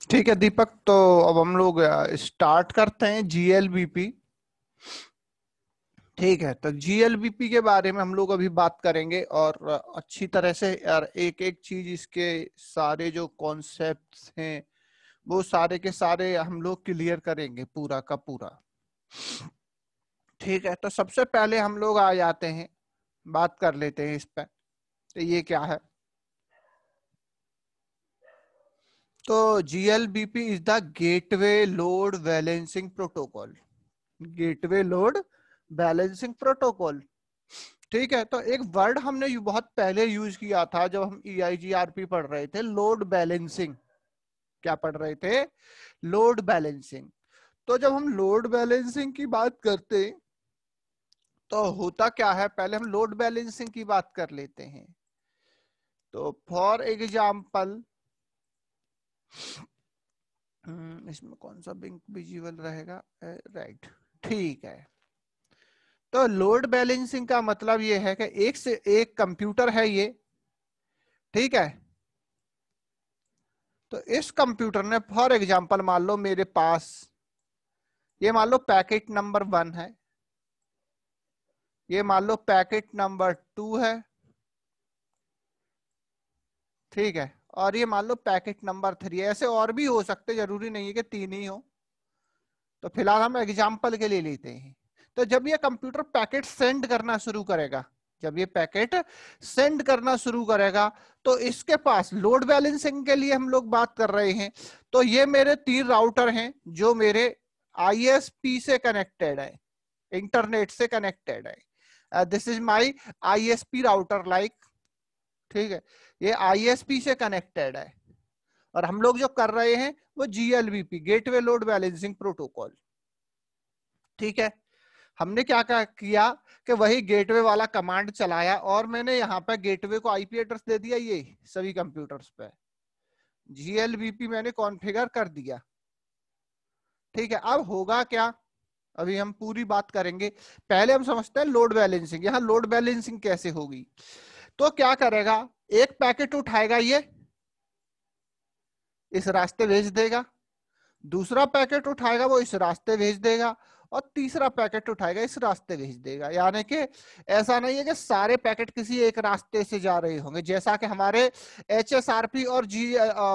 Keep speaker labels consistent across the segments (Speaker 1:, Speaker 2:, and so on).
Speaker 1: ठीक है, दीपक तो अब हम लोग स्टार्ट करते हैं जीएलबीपी ठीक है तो जीएलबीपी के बारे में हम लोग अभी बात करेंगे और अच्छी तरह से, यार एक एक चीज़ इसके सारे जो कॉन्सेप्ट्स हैं, वो सारे के सारे हम लोग क्लियर करेंगे पूरा का पूरा। ठीक है तो सबसे पहले हम लोग आ जाते हैं, बात कर लेते हैं इस पर तो ये क्या है? तो GLBP is the gateway load balancing protocol gateway load balancing protocol ठीक है तो एक वर्ड हमने बहुत पहले यूज़ किया था जब हम ई आई जी आर पी पढ़ रहे थे लोड बैलेंसिंग क्या पढ़ रहे थे? लोड बैलेंसिंग तो जब हम लोड बैलेंसिंग की बात करते तो होता क्या है? पहले हम लोड बैलेंसिंग की बात कर लेते हैं। तो फॉर एग्ज़ाम्पल इसमें कौन सा बिंक विजुअल रहेगा? राइट ठीक है। तो लोड बैलेंसिंग का मतलब ये है कि एक से एक कंप्यूटर है ये। ठीक है? तो इस कंप्यूटर ने फॉर एग्जांपल मान लो मेरे पास, ये मान लो पैकेट नंबर वन है। ये मान लो पैकेट नंबर टू है। ठीक है? और ये मान लो पैकेट नंबर थ्री ऐसे और भी हो सकते, ज़रूरी नहीं है कि तीन ही हो। तो फ़िलहाल हम एग्ज़ाम्पल के लिए लेते हैं। तो जब ये कंप्यूटर पैकेट सेंड करना शुरू करेगा, जब ये पैकेट सेंड करना शुरू करेगा तो इसके पास लोड बैलेंसिंग के लिए हम लोग बात कर रहे हैं। तो ये मेरे तीन राउटर हैं, जो मेरे आईएसपी से कनेक्टेड है इंटरनेट से कनेक्टेड है। This is my ISP router like ठीक है? ये आईएसपी से कनेक्टेड है। और हम लोग जो कर रहे हैं, वो GLVP gateway load balancing protocol ठीक है? हमने क्या क्या कि वही गेटवे वाला कमांड चलाया और मैंने यहाँ पे गेटवे को आईपी एड्रेस दे दिया ये सभी कंप्यूटर्स पे। जीएलवीपी मैंने कॉन्फ़िगर कर दिया। ठीक है? अब होगा क्या? अभी हम पूरी बात करेंगे। पहले हम समझते हैं लोड बैलेंसिंग यहाँ लोड बैलेंसिंग कैसे होगी? तो क्या करेगा? एक पैकेट उठाएगा ये, इस रास्ते भेज देगा। दूसरा पैकेट उठाएगा, वो इस रास्ते भेज देगा, और तीसरा पैकेट उठाएगा, इस रास्ते भेज देगा। यानी कि ऐसा नहीं है कि सारे पैकेट किसी एक रास्ते से जा रहे होंगे। जैसा कि हमारे एच एस आर पी और G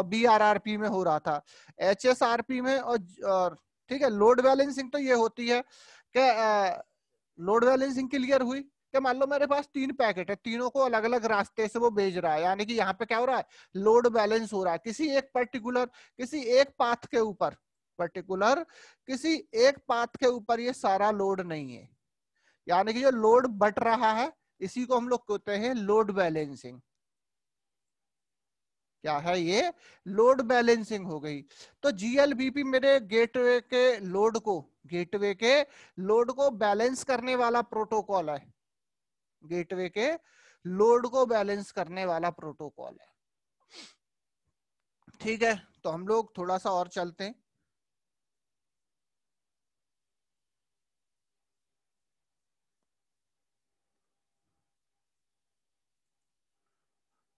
Speaker 1: B R R P में हो रहा था। एच एस आर पी में और ठीक है, लोड बैलेंसिंग तो ये होती है कि लोड बैलेंसिंग क्लियर हुई। कि मान लो मेरे पास तीन पैकेट है, तीनों को अलग अलग रास्ते से वो भेज रहा है, यानी कि यहाँ पे क्या हो रहा है, लोड बैलेंस हो रहा है, किसी एक पर्टिकुलर, किसी एक पाथ के ऊपर, पर्टिकुलर, किसी एक पाथ के ऊपर ये सारा लोड नहीं है। यानी कि जो लोड बट रहा है, इसी को हम लोग कहते हैं लोड बैलेंसिंग। क्या है ये? लोड बैलेंसिंग हो गई। तो जीएलबीपी मेरे गेटवे के लोड को, गेटवे के लोड को बैलेंस करने वाला प्रोटोकॉल है। गेटवे के लोड को बैलेंस करने वाला प्रोटोकॉल है। ठीक है तो हम लोग थोड़ा सा और चलते हैं।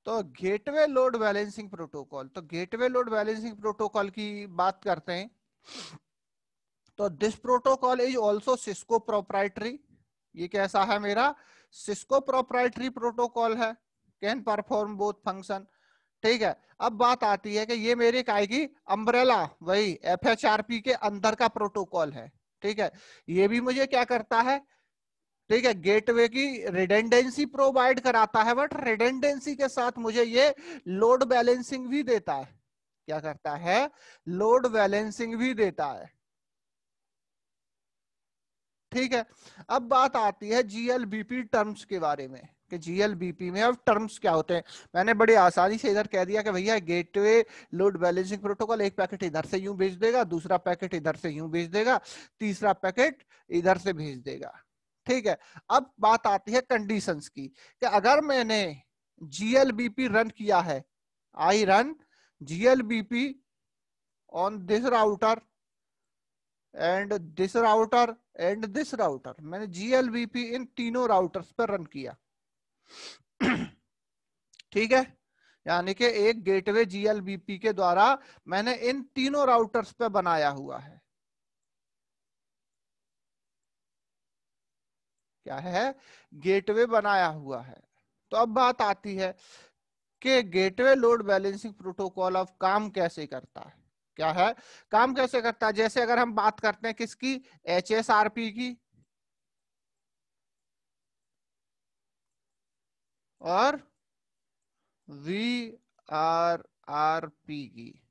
Speaker 1: तो गेटवे लोड बैलेंसिंग प्रोटोकॉल तो गेटवे लोड बैलेंसिंग प्रोटोकॉल की बात करते हैं। तो this protocol is also Cisco proprietary ये कैसा है मेरा? सिस्को प्रोप्राइटरी प्रोटोकॉल है। कैन परफॉर्म बोथ फ़ंक्शन ठीक है, अब बात आती है कि ये मेरे की अम्ब्रेला वही एफएचआरपी के अंदर का प्रोटोकॉल है। ठीक है, ये भी मुझे क्या करता है? ठीक है गेटवे की रिडेंडेंसी प्रोवाइड कराता है बट रिडेंडेंसी के साथ मुझे ये लोड बैलेंसिंग भी देता है। क्या करता है? लोड बैलेंसिंग भी देता है। ठीक है? अब बात आती है जीएलबीपी टर्म्स के बारे में, कि जीएलबीपी में अब टर्म्स क्या होते हैं? मैंने बड़ी आसानी से इधर कह दिया कि भैया गेटवे लोड बैलेंसिंग प्रोटोकॉल एक पैकेट इधर से यूँ भेज देगा, दूसरा पैकेट इधर से यूँ भेज देगा, तीसरा पैकेट इधर से भेज देगा। ठीक है? अब बात आती है कंडीशंस की, कि अगर मैंने जीएलबीपी रन किया है I run GLBP on this router and this router and this router, मैंने जीएलबीपी इन तीनों राउटर्स पर रन किया। ठीक है? यानी कि एक गेटवे जीएलबीपी के द्वारा मैंने इन तीनों राउटर्स पर बनाया हुआ है। क्या है? गेटवे बनाया हुआ है। तो अब बात आती है कि गेटवे लोड बैलेंसिंग प्रोटोकॉल अब काम कैसे करता है? क्या है? काम कैसे करता है? जैसे अगर हम बात करते हैं किसकी? एच एस आर पी की। और वी आर आर पी की।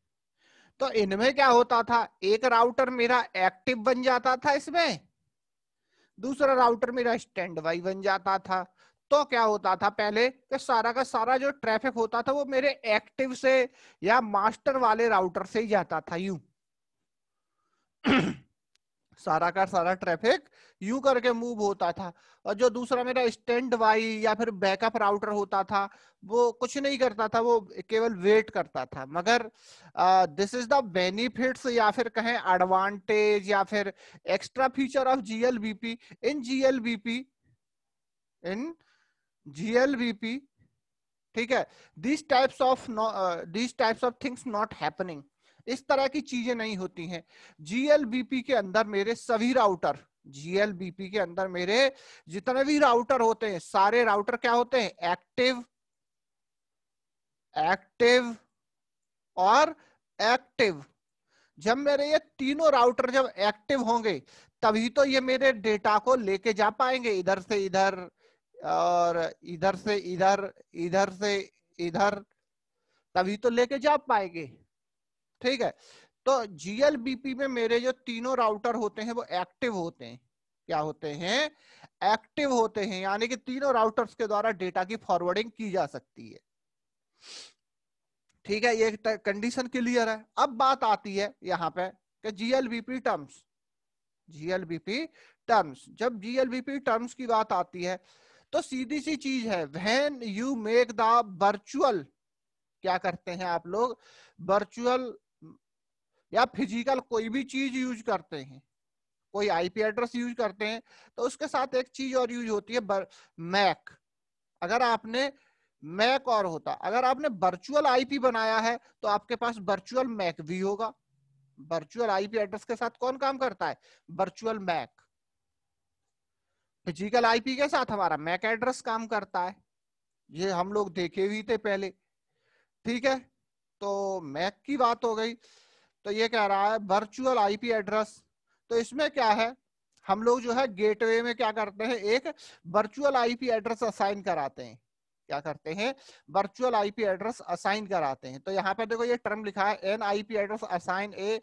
Speaker 1: तो इनमें क्या होता था? एक राउटर मेरा एक्टिव बन जाता था इसमें। दूसरा राउटर मेरा स्टैंड बाई बन जाता था। तो क्या होता था पहले कि सारा का सारा जो ट्रैफ़िक होता था वो मेरे एक्टिव से या मास्टर वाले राउटर से ही जाता था, यू। सारा का सारा ट्रैफ़िक यू करके मूव होता था। और जो दूसरा मेरा स्टैंड बाई या फिर बैकअप राउटर होता था, वो कुछ नहीं करता था, वो केवल वेट करता था। मगर दिस इज़ द बेनिफिट्स या फिर कहें एडवांटेज या फिर extra feature of GLBP in GLBP in GLBP ठीक है? This types of this types of things not happening इस तरह की चीज़ें नहीं होती हैं। जीएलबीपी के अंदर मेरे सभी राउटर जीएलबीपी के अंदर मेरे जितने भी राउटर होते हैं, सारे राउटर क्या होते हैं? एक्टिव एक्टिव और एक्टिव जब मेरे ये तीनों राउटर जब एक्टिव होंगे, तभी तो ये मेरे डेटा को लेके जा पाएँगे, इधर से इधर और इधर से इधर इधर से इधर, तभी तो लेके जा पाएँगे। ठीक है? तो जीएलबीपी में मेरे जो तीनों राउटर होते हैं, वो एक्टिव होते हैं। क्या होते हैं? एक्टिव होते हैं, यानी कि तीनों राउटर्स के द्वारा डेटा की फॉरवर्डिंग की जा सकती है। ठीक है? ये कंडीशन क्लियर है। अब बात आती है यहाँ पे कि जीएलबीपी टर्म्स जीएलबीपी टर्म्स जब जीएलबीपी टर्म्स की बात आती है तो सीधी सी चीज़ है when you make the virtual क्या करते हैं आप लोग? वर्चुअल या फ़िज़िकल कोई भी चीज़ यूज़ करते हैं, कोई आईपी एड्रेस यूज़ करते हैं तो उसके साथ एक चीज़ और यूज़ होती है मैक अगर आपने मैक और होता, अगर आपने वर्चुअल आईपी बनाया है तो आपके पास वर्चुअल मैक भी होगा। वर्चुअल आईपी एड्रेस के साथ कौन काम करता है? वर्चुअल मैक फ़िज़िकल आईपी के साथ हमारा मैक एड्रेस काम करता है। ये हम लोग देखे भी थे पहले। ठीक है? तो मैक की बात हो गई। तो ये कह रहा है वर्चुअल आईपी एड्रेस तो इसमें क्या है? हम लोग जो है गेटवे में क्या करते हैं? एक वर्चुअल आईपी एड्रेस असाइन कराते हैं। क्या करते हैं? वर्चुअल आईपी एड्रेस असाइन कराते हैं। तो यहाँ पे देखो ये टर्म लिखा है an IP address assign a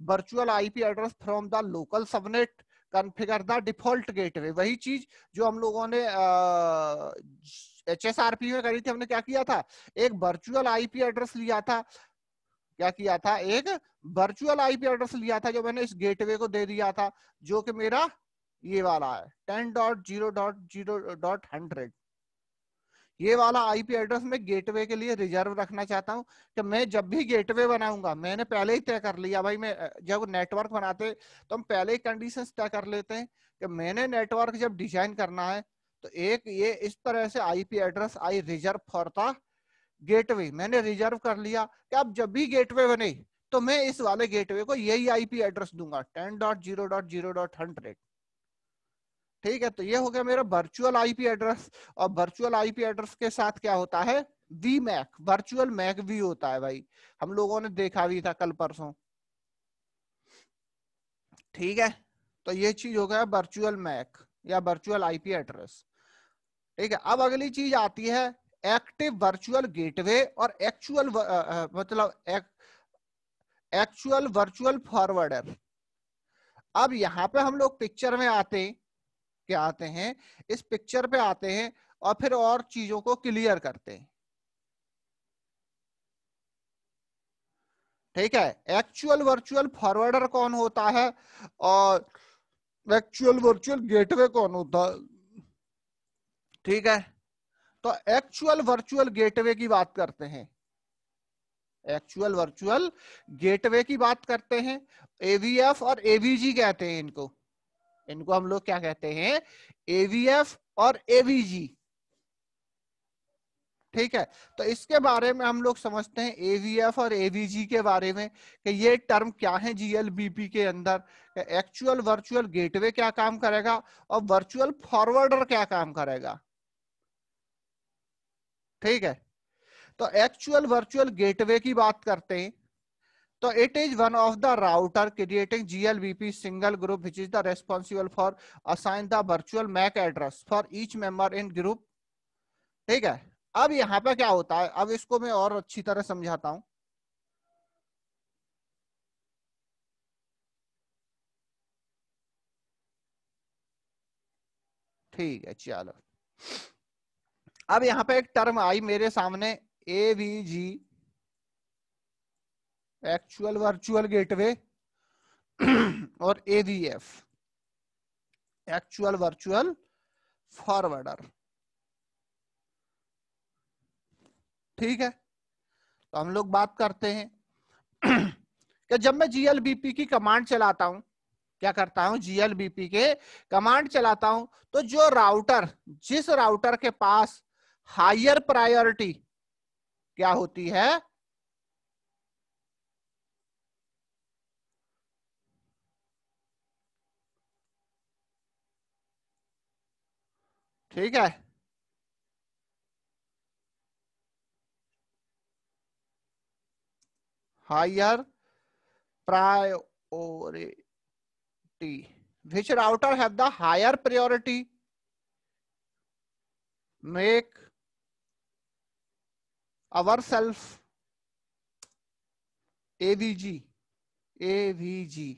Speaker 1: virtual IP address from the local subnet configure the default gateway वही चीज़ जो हम लोगों ने एच एस आर पी में करी थी, हमने क्या किया था? एक वर्चुअल आईपी एड्रेस लिया था। क्या किया था? एक वर्चुअल आईपी एड्रेस लिया था जो मैंने इस गेटवे को दे दिया था, जो कि मेरा ये वाला है ten dot zero dot zero dot hundred ये वाला आईपी एड्रेस मैं गेटवे के लिए रिज़र्व रखना चाहता हूँ कि मैं जब भी गेटवे बनाऊँगा, मैंने पहले ही तय कर लिया भाई मैं जब नेटवर्क बनाते तो हम पहले ही कंडीशन तय कर लेते हैं कि मैंने नेटवर्क जब डिज़ाइन करना है तो एक ये इस तरह से IP address I reserve for the gateway मैंने रिज़र्व कर लिया कि अब जब भी गेटवे बने तो मैं इस वाले गेटवे को यही आईपी एड्रेस दूँगा ten dot zero dot zero dot hundred ठीक है तो ये हो गया मेरा वर्चुअल आईपी एड्रेस और वर्चुअल आईपी एड्रेस के साथ क्या होता है? वी मैक वर्चुअल मैक भी होता है भाई। हम लोगों ने देखा भी था कल परसों। ठीक है तो ये चीज़ हो गया वर्चुअल मैक या वर्चुअल आईपी एड्रेस ठीक है, अब अगली चीज़ आती है एक्टिव वर्चुअल गेटवे और एक्चुअल मतलब एक्चुअल वर्चुअल फॉरवर्डर अब यहाँ पे हम लोग पिक्चर में आते के आते हैं, इस पिक्चर पे आते हैं और फिर और चीज़ों को क्लियर करते हैं। ठीक है? एक्चुअल वर्चुअल फॉरवर्डर कौन होता है और एक्चुअल वर्चुअल गेटवे कौन होता है? ठीक है? तो एक्चुअल वर्चुअल गेटवे की बात करते हैं। एक्चुअल वर्चुअल गेटवे की बात करते हैं। एवीएफ और एवीजी कहते हैं इनको। इनको हम लोग क्या कहते हैं? एवीएफ और एवीजी ठीक है? तो इसके बारे में हम लोग समझते हैं एवीएफ और एवीजी के बारे में कि ये टर्म क्या है जीएलबीपी के अंदर? एक्चुअल वर्चुअल गेटवे क्या काम करेगा और वर्चुअल फॉरवर्डर क्या काम करेगा? ठीक है? तो एक्चुअल वर्चुअल गेटवे की बात करते हैं। तो it is one of the router creating GLBP single group which is the responsible for assign the virtual MAC address for each member in group ठीक है? अब यहाँ पे क्या होता है? अब इसको मैं और अच्छी तरह समझाता हूँ। ठीक है, चलो। अब यहाँ पे एक टर्म आई मेरे सामने A V G actual virtual gateway और एवीएफ एक्चुअल वर्चुअल फॉरवर्डर ठीक है? तो हम लोग बात करते हैं कि जब मैं जीएलबीपी की कमांड चलाता हूँ, क्या करता हूँ? जीएलबीपी के कमांड चलाता हूँ। तो जो राउटर जिस राउटर के पास हायर प्रायोरिटी क्या होती है? ठीक है। Higher priority which router have the higher priority make our self AVG AVG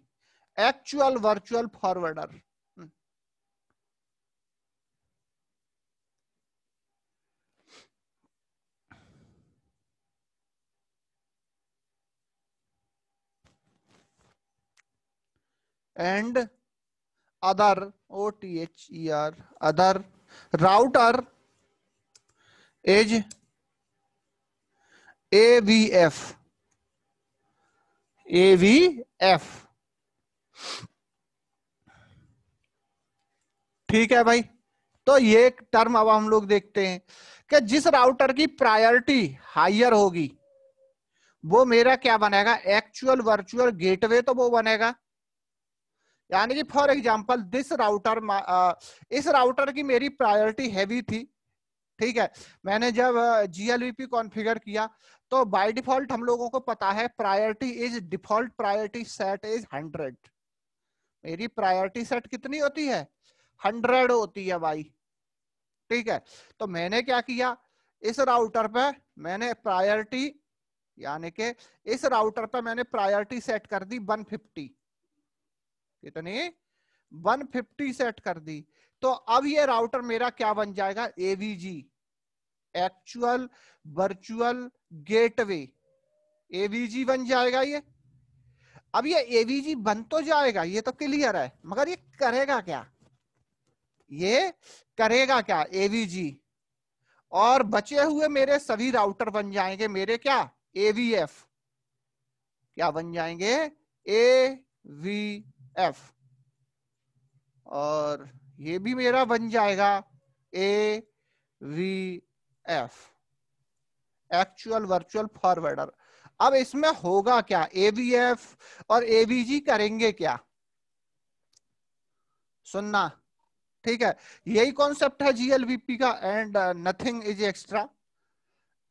Speaker 1: actual virtual forwarder and other, o t h e r, other router is avf avf ठीक है भाई? तो ये टर्म अब हम लोग देखते हैं कि जिस राउटर की प्रायोरिटी हायर होगी, वो मेरा क्या बनेगा? एक्चुअल वर्चुअल गेटवे तो वो बनेगा। यानी कि फॉर एग्ज़ाम्पल दिस राउटर इस राउटर की मेरी प्रायोरिटी हैवी थी, ठीक है? मैंने जब जीएलवीपी कॉन्फ़िगर किया तो बाय डिफ़ॉल्ट हम लोगों को पता है priority is default priority set is hundred मेरी प्रायोरिटी सेट कितनी होती है? हंड्रेड होती है भाई। ठीक है? तो मैंने क्या किया? इस राउटर पे मैंने प्रायोरिटी यानी कि इस राउटर पे मैंने प्रायोरिटी सेट कर दी 150 कितनी 150 सेट कर दी। तो अब ये राउटर मेरा क्या बन जाएगा? AVG actual virtual gateway AVG बन जाएगा ये। अब ये एवीजी बन तो जाएगा, ये तो क्लियर है, मगर ये करेगा क्या? ये करेगा क्या? एवीजी और बचे हुए मेरे सभी राउटर बन जाएँगे मेरे क्या? एवीएफ क्या बन जाएँगे? ए वी एफ़ और ये भी मेरा बन जाएगा A V F actual virtual forwarder अब इसमें होगा क्या? एवीएफ और एवीजी करेंगे क्या? सुनना। ठीक है? यही कॉन्सेप्ट है जीएलवीपी का एंड नथिंग इज़ एक्स्ट्रा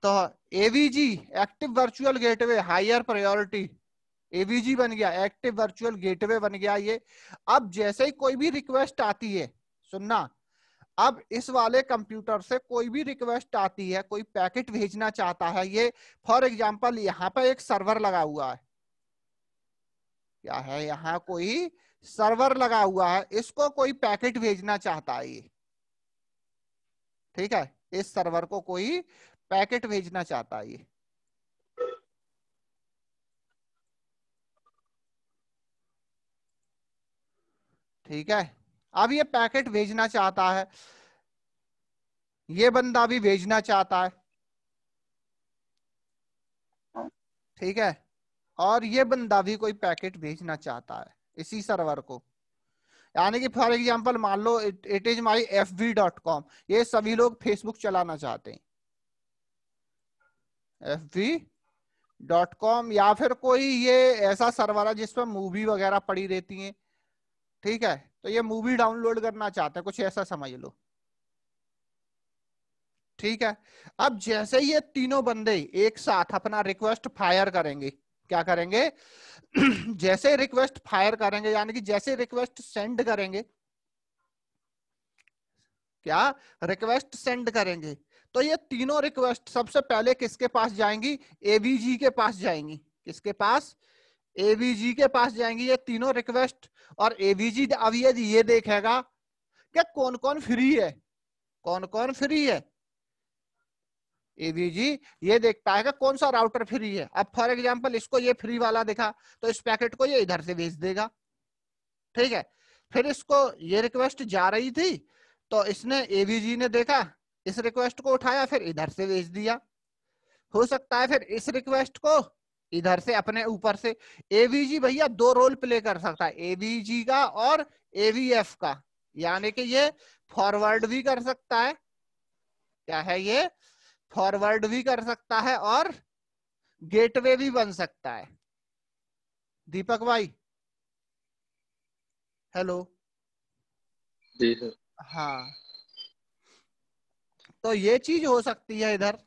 Speaker 1: तो AVG active virtual gateway higher priority AVG बन गया एक्टिव वर्चुअल गेटवे बन गया ये। अब जैसे ही कोई भी रिक्वेस्ट आती है, सुनना। अब इस वाले कंप्यूटर से कोई भी रिक्वेस्ट आती है, कोई पैकेट भेजना चाहता है ये फॉर एग्जांपल यहाँ पे एक सर्वर लगा हुआ है। क्या है यहाँ कोई सर्वर लगा हुआ है, इसको कोई पैकेट भेजना चाहता है ये। ठीक है, इस सर्वर को कोई पैकेट भेजना चाहता है ये। ठीक है? अब ये पैकेट भेजना चाहता है। ये बंदा भी भेजना चाहता है। ठीक है? और ये बंदा भी कोई पैकेट भेजना चाहता है इसी सर्वर को। यानी कि फॉर एग्जांपल मान लो it is my F dot com ये सभी लोग फेसबुक चलाना चाहते हैं। एफ़ डॉट कॉम या फिर कोई ये ऐसा सर्वर है जिसपे मूवी वगैरह पड़ी रहती है। ठीक है? तो ये मूवी डाउनलोड करना चाहते हैं, कुछ ऐसा समझ लो। ठीक है? अब जैसे ये तीनों बंदे एक साथ अपना रिक्वेस्ट फायर करेंगे, क्या करेंगे? जैसे रिक्वेस्ट फायर करेंगे, यानी कि जैसे रिक्वेस्ट सेंड करेंगे, क्या? रिक्वेस्ट सेंड करेंगे। तो ये तीनों रिक्वेस्ट सबसे पहले किसके पास जाएँगी? एवीजी के पास जाएँगी। किसके पास? एवीजी के पास जाएँगी। ये तीनों रिक्वेस्ट और एवीजी अब यदि ये देखेगा कि कौन कौन फ्री है कौन कौन फ्री है एवीजी ये देखता है कि कौन सा राउटर फ्री है। अब फॉर एग्जांपल इसको ये फ्री वाला दिखा तो इस पैकेट को ये इधर से भेज देगा। ठीक है? फिर इसको ये रिक्वेस्ट जा रही थी तो इसने एवीजी ने देखा, इस रिक्वेस्ट को उठाया, फिर इधर से भेज दिया। हो सकता है फिर इस रिक्वेस्ट को इधर से अपने ऊपर से। एवीजी भैया दो रोल प्ले कर सकता है। एवीजी का और एवीएफ का। यानी कि ये फॉरवर्ड भी कर सकता है। क्या है ये? फॉरवर्ड भी कर सकता है और गेटवे भी बन सकता है। दीपक भाई। हेलो
Speaker 2: जी सर
Speaker 1: हाँ। तो ये चीज़ हो सकती है इधर।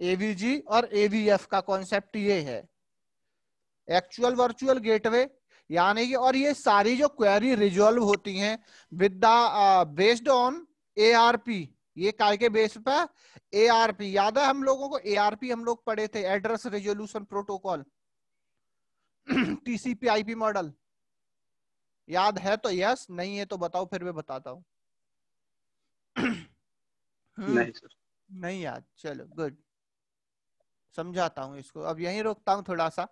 Speaker 1: एवीजी और एवीएफ का कॉन्सेप्ट ये है। एक्चुअल वर्चुअल गेटवे यानी कि और ये सारी जो क्वेरी रिजोल्व होती हैं with the based on ARP ये काय के बेस पे एआरपी याद है हम लोगों को? एआरपी हम लोग पढ़े थे address resolution protocol TCP IP model याद है तो यस नहीं है तो बताओ फिर मैं बताता हूँ।
Speaker 2: नहीं सर
Speaker 1: नहीं याद। चलो गुड समझाता हूँ इसको। अब यहीं रोकता हूँ थोड़ा सा।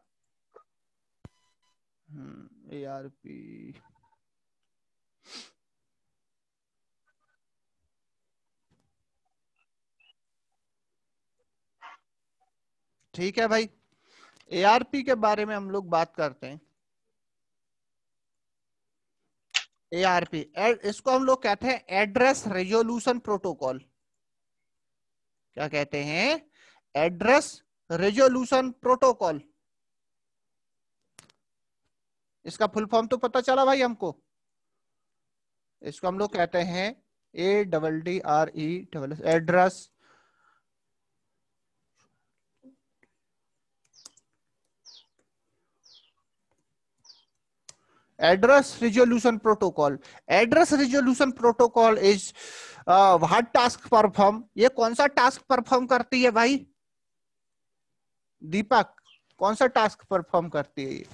Speaker 1: ए आर पी ठीक है भाई। एआरपी के बारे में हम लोग बात करते हैं। एआरपी इसको हम लोग कहते हैं एड्रेस रेजोल्यूशन प्रोटोकॉल। क्या कहते हैं? Address resolution protocol. इसका फुल फॉर्म तो पता चला भाई हमको। इसको हम लोग कहते हैं A double D R E double address resolution protocol address resolution protocol is uh, what task perform ये कौन सा टास्क परफॉर्म करती है भाई? दीपक कौन सा टास्क परफॉर्म करती है ये?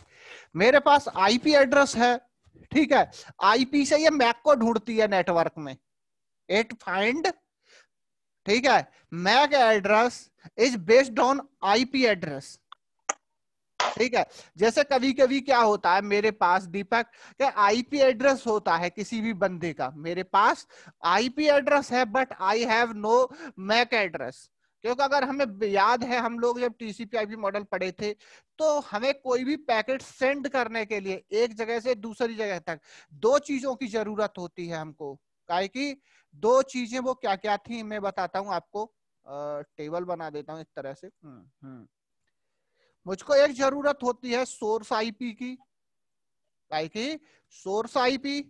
Speaker 1: मेरे पास आईपी एड्रेस है, ठीक है? आईपी से ये मैक को ढूंढती है नेटवर्क में। इट फाइंड ठीक है? MAC address is based on IP address ठीक है? जैसे कभी कभी क्या होता है, मेरे पास दीपक के आईपी एड्रेस होता है किसी भी बंदे का, मेरे पास आईपी एड्रेस है but I have no MAC address क्योंकि अगर हमें याद है हम लोग जब टीसीपी आईपी मॉडल पढ़े थे तो हमें कोई भी पैकेट सेंड करने के लिए एक जगह से दूसरी जगह तक दो चीज़ों की ज़रूरत होती है हमको। काय की दो चीज़ें वो क्या क्या थी मैं बताता हूँ आपको। टेबल बना देता हूँ इस तरह से। हम्म हम्म। मुझको एक ज़रूरत होती है सोर्स आईपी की। काहे की source IP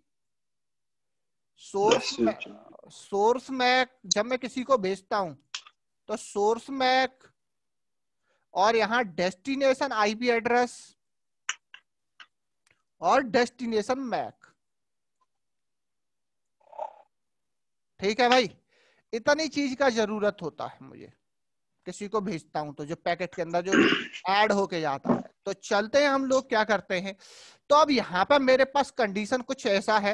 Speaker 1: source source MAC जब मैं किसी को भेजता हूँ तो सोर्स मैक और यहाँ डेस्टिनेशन आईपी एड्रेस और डेस्टिनेशन मैक ठीक है भाई? इतनी चीज़ का ज़रूरत होता है मुझे। किसी को भेजता हूँ तो जो पैकेट के अंदर जो ऐड होके जाता है। तो चलते हैं हम लोग क्या करते हैं? तो अब यहाँ पर मेरे पास कंडीशन कुछ ऐसा है।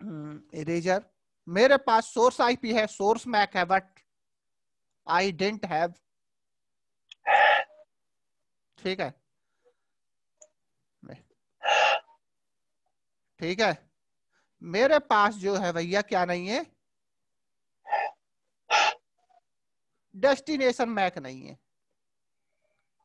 Speaker 1: इरेजर हम्म, मेरे पास सोर्स आईपी है सोर्स मैक है बट आई डेंट हैव ठीक है? ठीक है? मेरे पास जो है भैया, क्या नहीं है? डेस्टिनेशन मैक नहीं है।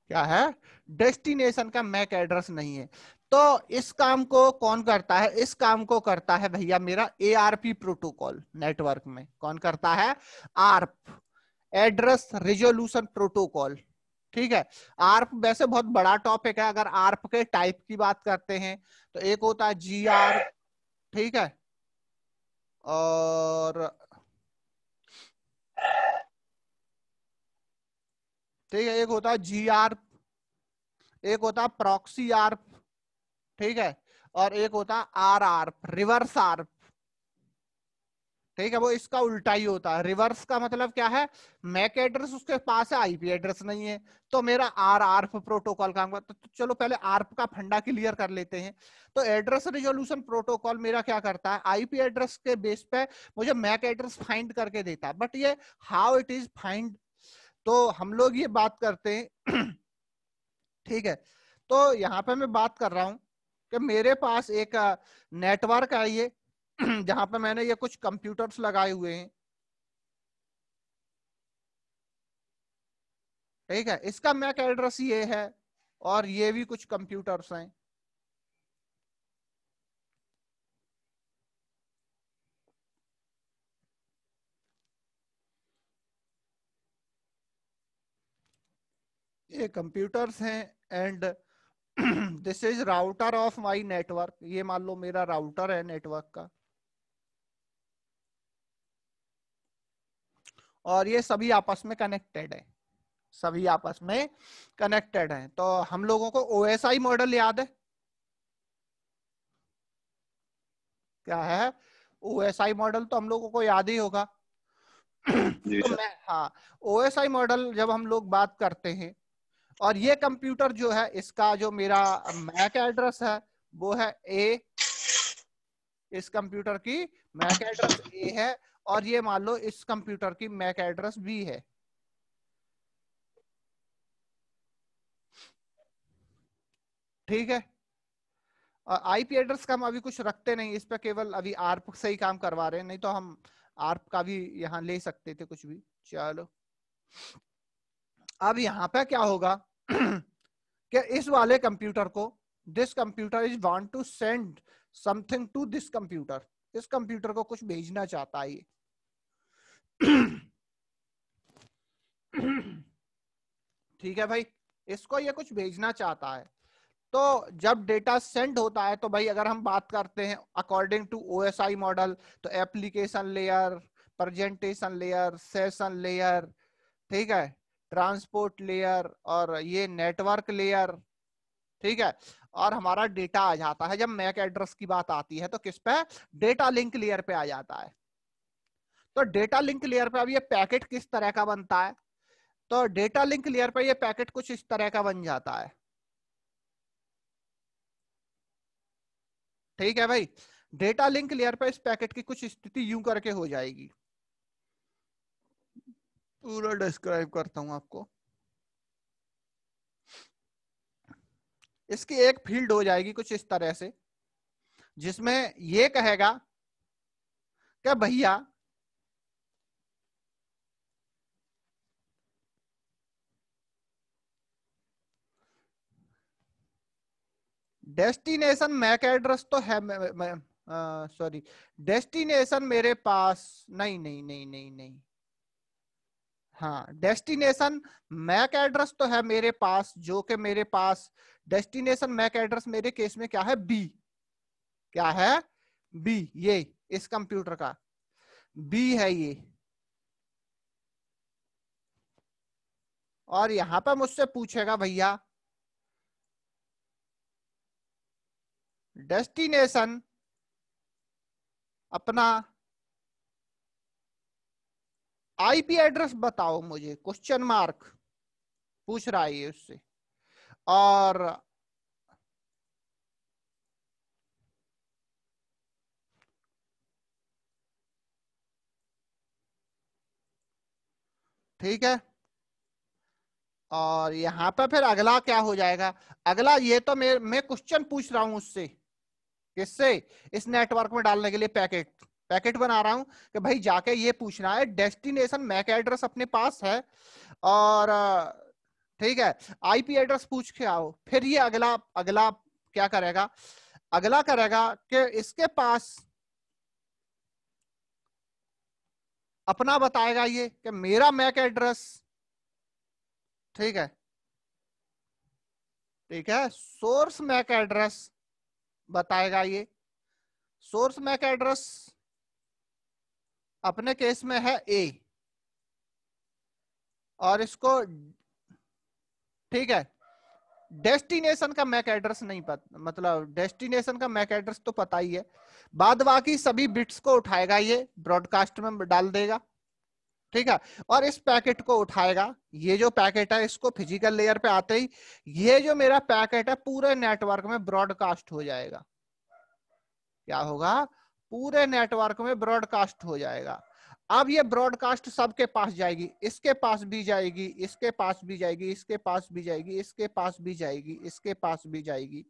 Speaker 1: क्या है? डेस्टिनेशन का मैक एड्रेस नहीं है। तो इस काम को कौन करता है? इस काम को करता है भैया मेरा एआरपी प्रोटोकॉल नेटवर्क में। कौन करता है? आर्प एड्रेस रिजोल्यूशन प्रोटोकॉल ठीक है? आर्प वैसे बहुत बड़ा टॉपिक है। अगर आर्प के टाइप की बात करते हैं तो एक होता है जी आर ठीक है? और ठीक है, एक होता है जी आर एक होता है प्रॉक्सी आर्प ठीक है? और एक होता है आर आर्प रिवर्स आर्प ठीक है, वो इसका उल्टा ही होता है। रिवर्स का मतलब क्या है? मैक एड्रेस उसके पास है आईपी एड्रेस नहीं है। तो मेरा आर आर्प प्रोटोकॉल काम करता तो चलो पहले आर्प का फंडा क्लियर कर लेते हैं। तो एड्रेस रिजोल्यूशन प्रोटोकॉल मेरा क्या करता है? आईपी एड्रेस के बेस पे मुझे मैक एड्रेस फाइंड करके देता है। बट ये हाउ इट इज़ फाइंड तो हम लोग ये बात करते हैं। ठीक है? तो यहाँ पे मैं बात कर रहा हूँ। कि मेरे पास एक नेटवर्क है ये जहाँ पे मैंने ये कुछ कंप्यूटर्स लगाए हुए हैं। ठीक है? इसका मैक एड्रेस ये है और ये भी कुछ कंप्यूटर्स हैं। ये कंप्यूटर्स हैं and this is router of my network ये मान लो मेरा राउटर है नेटवर्क का। और ये सभी आपस में कनेक्टेड है। सभी आपस में कनेक्टेड है। तो हम लोगों को ओएसआई मॉडल याद है? क्या है? ओएसआई मॉडल तो हम लोगों को याद ही होगा। तो मैं हाँ ओएसआई मॉडल जब हम लोग बात करते हैं और ये कंप्यूटर जो है, इसका जो मेरा मैक एड्रेस है, वो है ए इस कंप्यूटर की मैक एड्रेस ए है और ये मान लो इस कंप्यूटर की मैक एड्रेस बी है। ठीक है? आईपी एड्रेस का हम अभी कुछ रखते नहीं, इस पे केवल अभी आर्प से ही काम करवा रहे हैं, नहीं तो हम आर्प का भी यहाँ ले सकते थे कुछ भी। चलो। अब यहाँ पे क्या होगा? कि इस वाले कंप्यूटर को this computer is want to send something to this computer इस कंप्यूटर को कुछ भेजना चाहता है ठीक है भाई? इसको ये कुछ भेजना चाहता है। तो जब डेटा सेंड होता है तो भाई अगर हम बात करते हैं अकॉर्डिंग टू ओएसआई मॉडल तो application layer presentation layer session layer ठीक है? ट्रांसपोर्ट लेयर और ये नेटवर्क लेयर, ठीक है? और हमारा डेटा आ जाता है, जब मैक एड्रेस की बात आती है तो किस पे? डेटा लिंक लेयर पे आ जाता है। तो डेटा लिंक लेयर पे अब ये पैकेट किस तरह का बनता है? तो डेटा लिंक लेयर पे ये पैकेट कुछ इस तरह का बन जाता है। ठीक है भाई? डेटा लिंक लेयर पे इस पैकेट की कुछ स्थिति यूँ करके हो जाएगी। पूरा डिस्क्राइब करता हूँ आपको। इसकी एक फ़ील्ड हो जाएगी कुछ इस तरह से, जिसमें ये कहेगा कि भैया डेस्टिनेशन मैक एड्रेस तो है सॉरी डेस्टिनेशन मेरे पास, नहीं नहीं नहीं नहीं नहीं हाँ डेस्टिनेशन मैक एड्रेस तो है मेरे पास, जो कि मेरे पास। डेस्टिनेशन मैक एड्रेस मेरे केस में क्या है? बी क्या है? बी ये, इस कंप्यूटर का। बी है ये। और यहाँ पर मुझसे पूछेगा भैया डेस्टिनेशन अपना आईपी एड्रेस बताओ मुझे क्वेश्चन मार्क पूछ रहा है उससे। और ठीक है। और यहाँ पर फिर अगला क्या हो जाएगा? अगला ये तो मैं मैं क्वेश्चन पूछ रहा हूँ उससे, किससे? इस नेटवर्क में डालने के लिए पैकेट पैकेट बना रहा हूँ कि भाई जाके ये पूछना है, डेस्टिनेशन मैक एड्रेस अपने पास है और ठीक है, आईपी एड्रेस पूछ के आओ, फिर ये अगला अगला क्या करेगा? अगला करेगा कि इसके पास अपना बताएगा ये कि मेरा मैक एड्रेस, ठीक है ठीक है, सोर्स मैक एड्रेस बताएगा ये, सोर्स मैक एड्रेस अपने केस में है ए और इसको ठीक है डेस्टिनेशन का मैक एड्रेस नहीं पता मतलब डेस्टिनेशन का मैक एड्रेस तो पता ही है। बाद बाकी सभी बिट्स को उठाएगा ये ब्रॉडकास्ट में डाल देगा। ठीक है, और इस पैकेट को उठाएगा। ये जो पैकेट है, इसको फ़िज़िकल लेयर पे आते ही, ये जो मेरा पैकेट है, पूरे नेटवर्क में ब्रॉडकास्ट हो जाएगा। क्या होगा? पूरे नेटवर्क में ब्रॉडकास्ट हो जाएगा। अब ये ब्रॉडकास्ट सबके पास जाएगी। इसके पास भी जाएगी, इसके पास भी जाएगी, इसके पास भी जाएगी, इसके पास भी जाएगी, इसके पास भी जाएगी।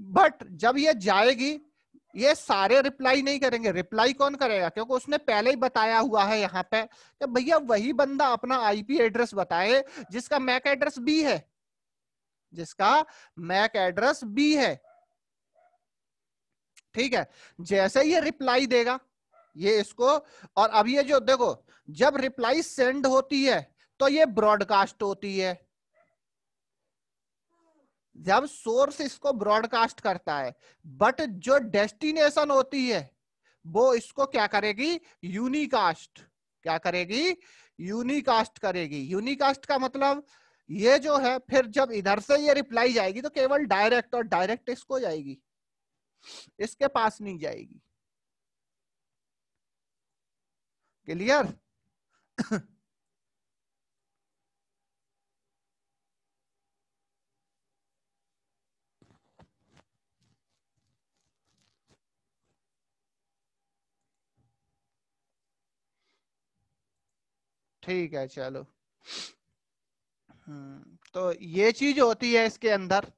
Speaker 1: बट जब ये जाएगी, ये सारे रिप्लाई नहीं करेंगे। रिप्लाई कौन करेगा? क्योंकि उसने पहले ही बताया हुआ है यहाँ पे कि भैया वही बंदा अपना आईपी एड्रेस बताए, जिसका मैक एड्रेस बी है। जिसका मैक एड्रेस बी है। ठीक है? जैसे ये रिप्लाई देगा, ये इसको, और अब ये जो देखो, जब रिप्लाई सेंड होती है तो ये ब्रॉडकास्ट होती है। जब सोर्स इसको ब्रॉडकास्ट करता है बट जो डेस्टिनेशन होती है, वो इसको क्या करेगी? यूनिकास्ट क्या करेगी? यूनिकास्ट करेगी। यूनिकास्ट का मतलब ये जो है, फिर जब इधर से ये रिप्लाई जाएगी तो केवल डायरेक्ट और डायरेक्ट इसको जाएगी। इसके पास नहीं जाएगी। क्लियर? ठीक है, चलो। हम्म तो ये चीज़ होती है इसके अंदर।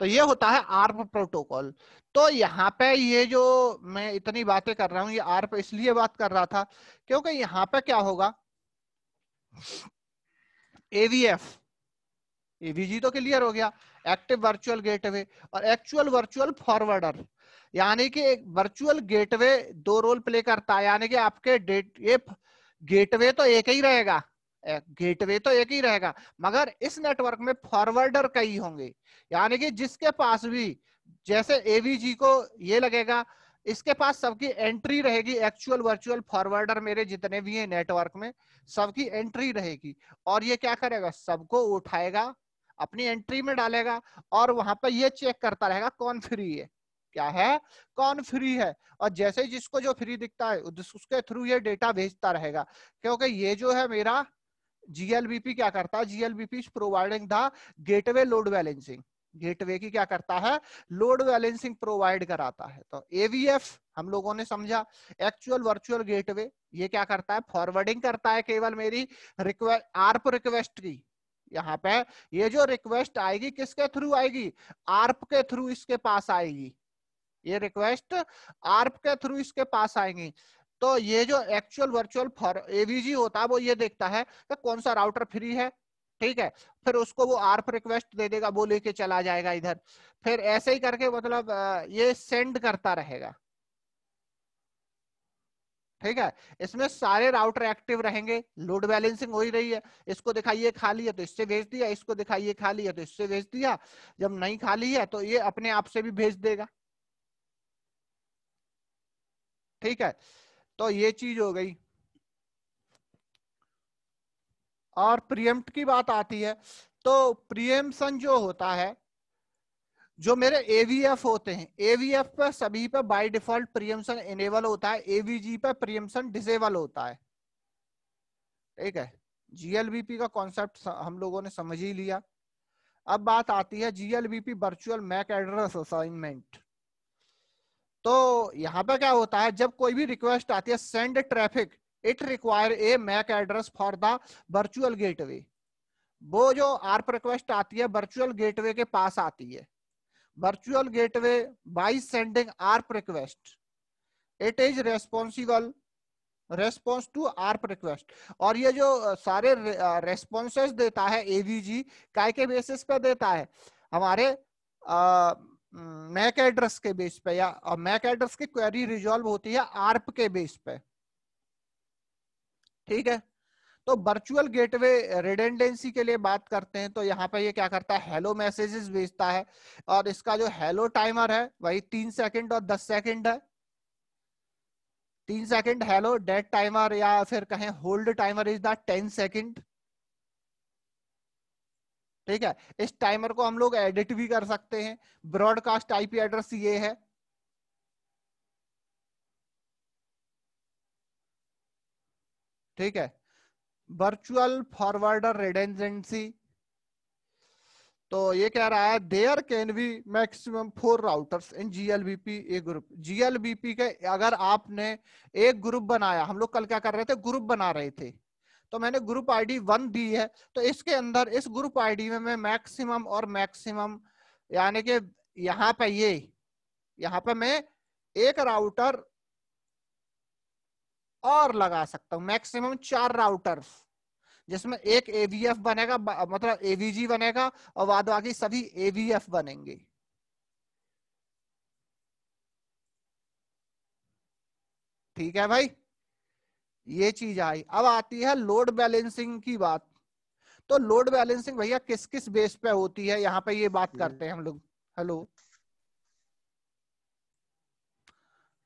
Speaker 1: तो ये होता है आर्प प्रोटोकॉल। तो यहाँ पे ये जो मैं इतनी बातें कर रहा हूँ, ये आर्प इसलिए बात कर रहा था क्योंकि यहाँ पे क्या होगा? एवीएफ एवीजी तो क्लियर हो गया। एक्टिव वर्चुअल गेटवे और एक्चुअल वर्चुअल फॉरवर्डर यानी कि एक वर्चुअल गेटवे दो रोल प्ले करता है। यानी कि आपके डेट ये गेटवे तो एक ही रहेगा। गेटवे तो एक ही रहेगा, मगर इस नेटवर्क में फॉरवर्डर कई होंगे। यानी कि जिसके पास भी, जैसे एवीजी को ये लगेगा, इसके पास सबकी एंट्री रहेगी एक्चुअल वर्चुअल फॉरवर्डर मेरे जितने भी हैं नेटवर्क में, सबकी एंट्री रहेगी। और ये क्या करेगा? सबको उठाएगा, अपनी एंट्री में डालेगा, और वहाँ पर ये चेक करता रहेगा, कौन फ्री है? क्या है? कौन फ्री है? और जैसे जिसको जो फ्री दिखता है उसके थ्रू ये डेटा भेजता रहेगा। क्योंकि ये जो है मेरा जीएलबीपी क्या करता है? GLBP is providing the gateway load balancing gateway की क्या करता है? लोड बैलेंसिंग प्रोवाइड कराता है। तो एवीएफ हम लोगों ने समझा एक्चुअल वर्चुअल गेटवे ये क्या करता है? फॉरवर्डिंग करता है केवल मेरी रिक्वेस्ट आर्प रिक्वेस्ट की। यहाँ पे ये जो रिक्वेस्ट आएगी, किसके थ्रू आएगी? आर्प के थ्रू इसके पास आएगी। ये रिक्वेस्ट आर्प के थ्रू इसके पास आएँगी। तो ये जो एक्चुअल वर्चुअल फॉर एवीजी होता है, वो ये देखता है कि कौन सा राउटर फ्री है, ठीक है? फिर उसको वो आर्प रिक्वेस्ट दे देगा, वो लेके चला जाएगा इधर। फिर ऐसे ही करके मतलब ये सेंड करता रहेगा। ठीक है? इसमें सारे राउटर एक्टिव रहेंगे। लोड बैलेंसिंग हो ही रही है। इसको दिखाइए खाली है तो इससे भेज दिया, इसको दिखाइए खाली है तो इससे भेज दिया। जब नहीं खाली है तो ये अपने आप से भी भेज देगा। ठीक है? तो ये चीज़ हो गई। और प्रियम्प्ट की बात आती है तो प्रियमसन जो होता है, जो मेरे एवीएफ होते हैं एवीएफ पर सभी पर बाय डिफ़ॉल्ट प्रियमसन इनेबल होता है एवीजी पर प्रियमसन डिसेबल होता है। ठीक है? जीएलबीपी का कॉन्सेप्ट हम लोगों ने समझ ही लिया। अब बात आती है GLBP virtual MAC address assignment तो यहाँ पे क्या होता है, जब कोई भी रिक्वेस्ट आती है send traffic it require a MAC address for the virtual gateway वो जो आर्प रिक्वेस्ट आती है वर्चुअल गेटवे के पास आती है। Virtual gateway by sending ARP request it is responsible response to ARP request और ये जो सारे रेस्पॉन्सेस देता है एवीजी काय के बेसिस पे देता है? हमारे मैक एड्रेस के बेस पे या, और मैक एड्रेस की क्वेरी रिजॉल्व होती है आर्प के बेस पे। ठीक है? तो वर्चुअल गेटवे रिडेंडेंसी के लिए बात करते हैं तो यहाँ पे ये क्या करता है? हेलो मैसेजेस भेजता है, और इसका जो हेलो टाइमर है, वही तीन सेकंड और दस सेकंड है। तीन सेकंड हेलो डेड टाइमर या फिर कहें hold timer is the ten second ठीक है? इस टाइमर को हम लोग एडिट भी कर सकते हैं। ब्रॉडकास्ट आईपी एड्रेस ये है। ठीक है? वर्चुअल फॉरवर्डर रिडेंडेंसी तो ये कह रहा है there can be maximum four routers in GLBP a group GLBP के अगर आपने एक ग्रुप बनाया, हम लोग कल क्या कर रहे थे? ग्रुप बना रहे थे। तो मैंने ग्रुप आईडी वन दी है तो इसके अंदर, इस ग्रुप आईडी में मैं मैक्सिमम और मैक्सिमम यानी कि यहाँ पे ये, यहाँ पे मैं एक राउटर और लगा सकता हूँ मैक्सिमम चार राउटर्स जिसमें एक एवीएफ बनेगा मतलब एवीजी बनेगा और बाद बाकी सभी एवीएफ बनेंगे। ठीक है भाई? ये चीज़ आई। अब आती है लोड बैलेंसिंग की बात। तो लोड बैलेंसिंग भैया किस किस बेस पे होती है? यहाँ पे ये बात हम्म। करते हैं हम लोग। हेलो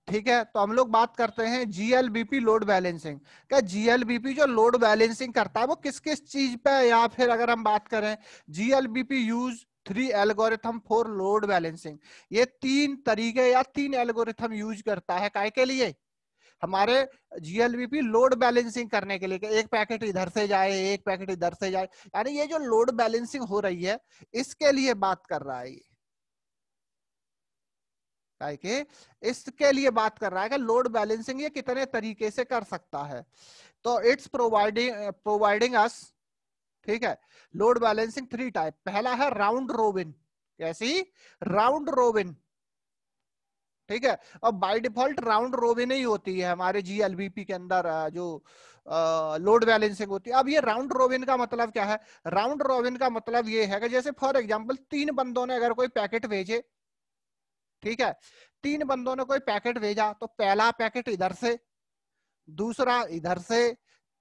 Speaker 1: ठीक है तो हम लोग बात करते हैं जीएलबीपी लोड बैलेंसिंग क्या जीएलबीपी जो लोड बैलेंसिंग करता है वो किस किस चीज़ पे या फिर अगर हम बात करें GLBP use three algorithm for load balancing ये तीन तरीके या तीन एल्गोरिथम यूज़ करता है काय के लिए? हमारे जीएलबीपी लोड बैलेंसिंग करने के लिए एक पैकेट इधर से जाए, एक पैकेट इधर से जाए। यानी ये जो लोड बैलेंसिंग हो रही है, इसके लिए बात कर रहा है ये। इसके लिए बात कर रहा है कि लोड बैलेंसिंग ये कितने तरीके से कर सकता है। तो इट्स प्रोवाइडिंग प्रोवाइडिंग अस ठीक है लोड बैलेंसिंग थ्री टाइप पहला है राउंड रोबिन कैसी? राउंड रोबिन ठीक है? और बाय डिफ़ॉल्ट राउंड रोबिन ही होती है हमारे जीएलबीपी के अंदर जो लोड बैलेंसिंग होती है। अब ये राउंड रोबिन का मतलब क्या है? राउंड रोबिन का मतलब ये है कि जैसे फॉर एग्जांपल तीन बंदों ने अगर कोई पैकेट भेजे, ठीक है? तीन बंदों ने कोई पैकेट भेजा तो पहला पैकेट इधर से, दूसरा इधर से,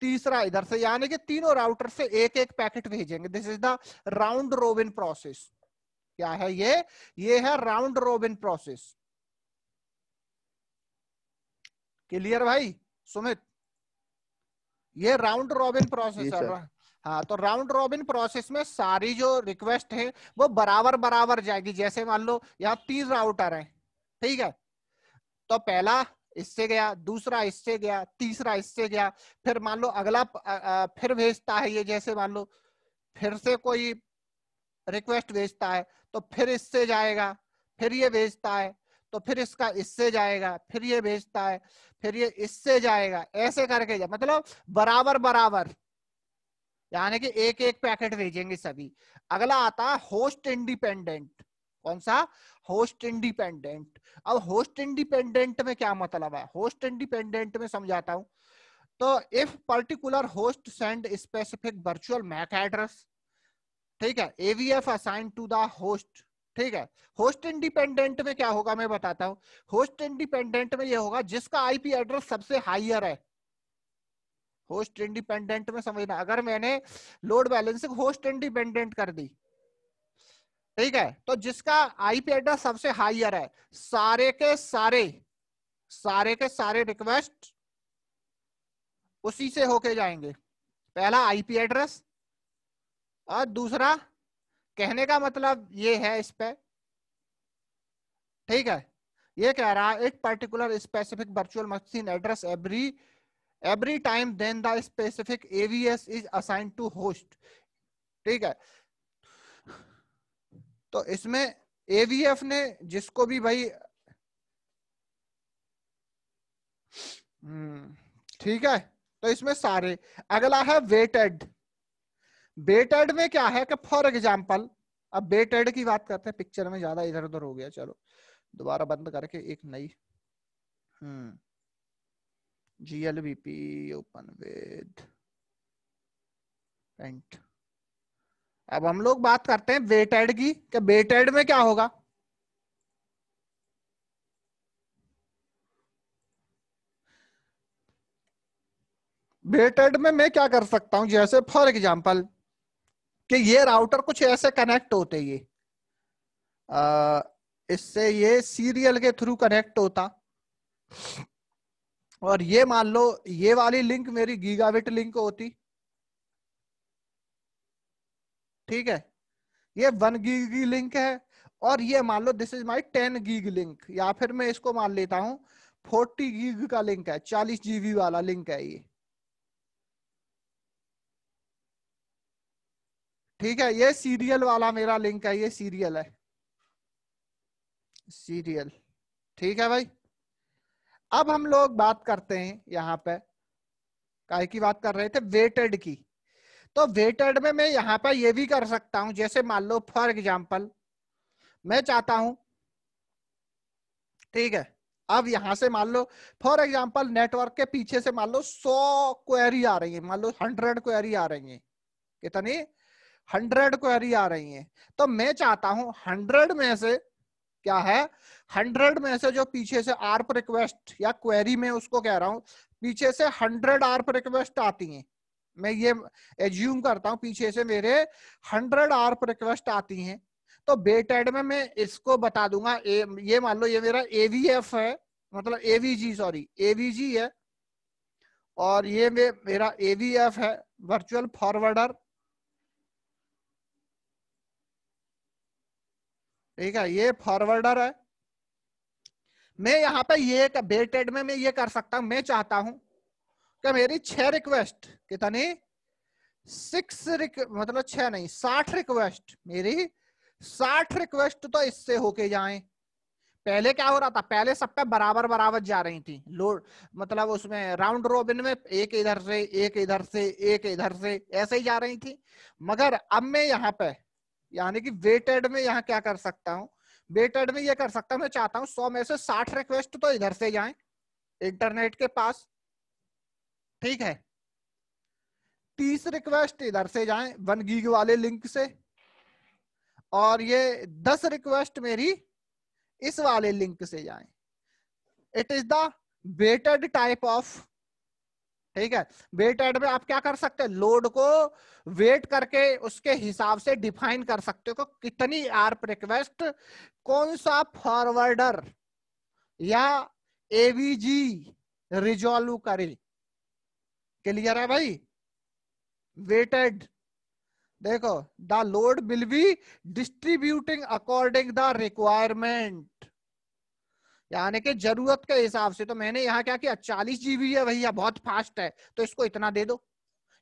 Speaker 1: तीसरा इधर से, यानी कि तीनों राउटर से एक एक पैकेट भेजेंगे। This is the round robin process क्या है ये? ये है राउंड रोबिन प्रोसेस क्लियर भाई? सुमित ये राउंड रॉबिन प्रोसेस है हाँ तो राउंड रॉबिन प्रोसेस में सारी जो रिक्वेस्ट है वो बराबर बराबर जाएगी। जैसे मान लो यहाँ तीन राउटर है। ठीक है? तो पहला इससे गया दूसरा इससे गया तीसरा इससे गया। फिर मान लो अगला फिर भेजता है ये जैसे मान लो फिर से कोई रिक्वेस्ट भेजता है तो फिर इससे जाएगा फिर ये भेजता है तो फिर इसका इससे जाएगा, फिर ये भेजता है, फिर ये इससे जाएगा, ऐसे करके जा मतलब बराबर बराबर। यानी कि एक एक पैकेट भेजेंगे सभी। अगला आता है होस्ट इंडिपेंडेंट। कौन सा? Host independent. अब होस्ट इंडिपेंडेंट में क्या मतलब है? होस्ट इंडिपेंडेंट में समझाता हूँ। तो if particular host send specific virtual MAC address ठीक है? AVF assign to the host ठीक है? होस्ट इंडिपेंडेंट में क्या होगा मैं बताता हूँ। होस्ट इंडिपेंडेंट में ये होगा जिसका आईपी एड्रेस सबसे हाइयर है। होस्ट इंडिपेंडेंट में समझना, अगर मैंने लोड बैलेंसिंग होस्ट इंडिपेंडेंट कर दी, ठीक है? तो जिसका आईपी एड्रेस सबसे हाइयर है, सारे के सारे सारे के सारे रिक्वेस्ट उसी से होके जाएँगे। पहला आईपी एड्रेस, और दूसरा कहने का मतलब ये है इस पे। ठीक है? ये कह रहा है एक particular specific virtual machine address every every time then the specific avs is assigned to host ठीक है? तो इसमें एवीएफ ने जिसको भी भाई हम्म, ठीक है? तो इसमें सारे अगला है वेटेड वेटेड में क्या है कि फॉर एग्ज़ाम्पल अब बेटेड की बात करते हैं पिक्चर में ज़्यादा इधर उधर हो गया, चलो, दोबारा बंद करके एक नई hmm GLVP open with paint अब हम लोग बात करते हैं वेटेड की, कि वेटेड में क्या होगा? वेटेड में मैं क्या कर सकता हूँ? जैसे फॉर एग्जांपल कि ये राउटर कुछ ऐसे कनेक्ट होते ये। इससे ये सीरियल के थ्रू कनेक्ट होता। और ये मान लो, ये वाली लिंक मेरी गीगाबिट लिंक होती। ठीक है? ये वन गीग लिंक है। और ये मान लो this is my ten gig link या फिर मैं इसको मान लेता हूँ फोर्टी गीग का लिंक है, चालीस जीबी वाला लिंक है ये। ठीक है, ये सीरियल वाला मेरा लिंक है, ये सीरियल है। सीरियल ठीक है भाई? अब हम लोग बात करते हैं यहाँ पे। काय की बात कर रहे थे? वेटेड की। तो वेटेड में मैं यहाँ पर ये भी कर सकता हूँ, जैसे मान लो फॉर एग्ज़ाम्पल मैं चाहता हूँ, ठीक है? अब यहाँ से मान लो फॉर एग्ज़ाम्पल नेटवर्क के पीछे से मान लो, सौ क्वेरी आ रही है, मान लो हंड्रेड क्वेरी आ रही है। कितनी? हंड्रेड क्वेरी आ रही है। तो मैं चाहता हूँ हंड्रेड में से क्या है? हंड्रेड में से जो पीछे से आर्प रिक्वेस्ट या क्वेरी में उसको कह रहा हूँ पीछे से हंड्रेड आर्प रिक्वेस्ट आती हैं। मैं ये एज्यूम करता हूँ पीछे से मेरे हंड्रेड आर्प रिक्वेस्ट आती हैं। तो बेटेड में मैं इसको बता दूँगा ए, ये मान लो ये मेरा एवीएफ है मतलब एवीजी सॉरी एवीजी है। और ये मेरा एवीएफ है वर्चुअल फॉरवर्डर ठीक है, ये फॉरवर्डर है। मैं यहाँ पे ये बेटेड में मैं ये कर सकता हूँ, मैं चाहता हूँ कि मेरी छह रिक्वेस्ट कितनी? सिक्स मतलब छह नहीं, साठ रिक्वेस्ट मेरी साठ रिक्वेस्ट तो इससे होके जाए। पहले क्या हो रहा था? पहले सब पे बराबर बराबर जा रही थी। लोड मतलब उसमें राउंड रोबिन में एक इधर से, एक इधर से, एक इधर से, ऐसे ही जा रही थी। मगर अब मैं यहाँ पे यानी कि वेटेड में यहाँ क्या कर सकता हूँ? वेटेड में ये कर सकता हूँ, मैं चाहता हूँ सौ में से साठ रिक्वेस्ट तो इधर से जाए इंटरनेट के पास। ठीक है? तीस रिक्वेस्ट इधर से जाए वन गीग वाले लिंक से। और ये दस रिक्वेस्ट मेरी इस वाले लिंक से जाए। It is the weighted type of ठीक है? वेटेड में आप क्या कर सकते हैं? लोड को वेट करके उसके हिसाब से डिफाइन कर सकते हो कितनी आर्प रिक्वेस्ट कौन सा फॉरवर्डर या एवीजी रिजॉल्व करे। क्लियर है भाई? वेटेड देखो the load will be distributing according the requirement यानी कि ज़रूरत के हिसाब से तो मैंने यहाँ क्या किया? चालीस जीबी है भैया, बहुत फास्ट है। तो इसको इतना दे दो।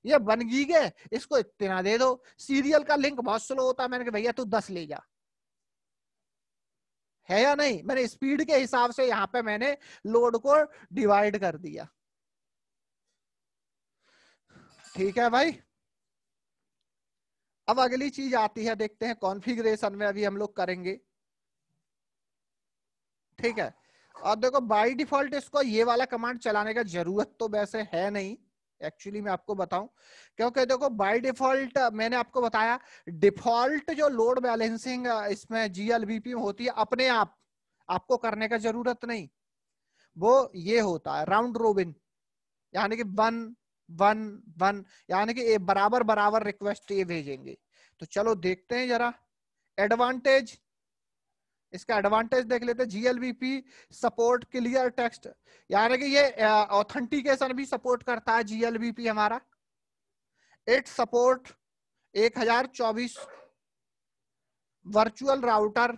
Speaker 1: ये बन गई है, इसको इतना दे दो। सीरियल का लिंक बहुत स्लो होता है। मैंने कहा, भैया, तू दस ले जा। है या नहीं? मैंने स्पीड के हिसाब से यहाँ पे मैंने लोड को डिवाइड कर दिया। ठीक है भाई? अब अगली चीज़ आती है, देखते हैं कॉन्फ़िगरेशन में अभी हम लोग करेंगे। ठीक है। और देखो बाय डिफ़ॉल्ट इसको ये वाला कमांड चलाने का ज़रूरत तो वैसे है नहीं। एक्चुअली मैं आपको बताऊँ, क्योंकि देखो बाय डिफ़ॉल्ट मैंने आपको बताया डिफ़ॉल्ट जो लोड बैलेंसिंग इसमें जीएलबीपी में होती है अपने आप, आपको करने का ज़रूरत नहीं। वो ये होता है राउंड रोबिन यानी कि वन वन वन यानी कि बराबर बराबर रिक्वेस्ट ये भेजेंगे। तो चलो देखते हैं जरा। एडवांटेज इसका एडवांटेज देख लेते हैं जीएलबीपी सपोर्ट क्लियर टेक्स्ट यानी कि ये ऑथेंटिकेशन भी सपोर्ट करता है जीएलबीपी हमारा। इट सपोर्ट 1024 वर्चुअल राउटर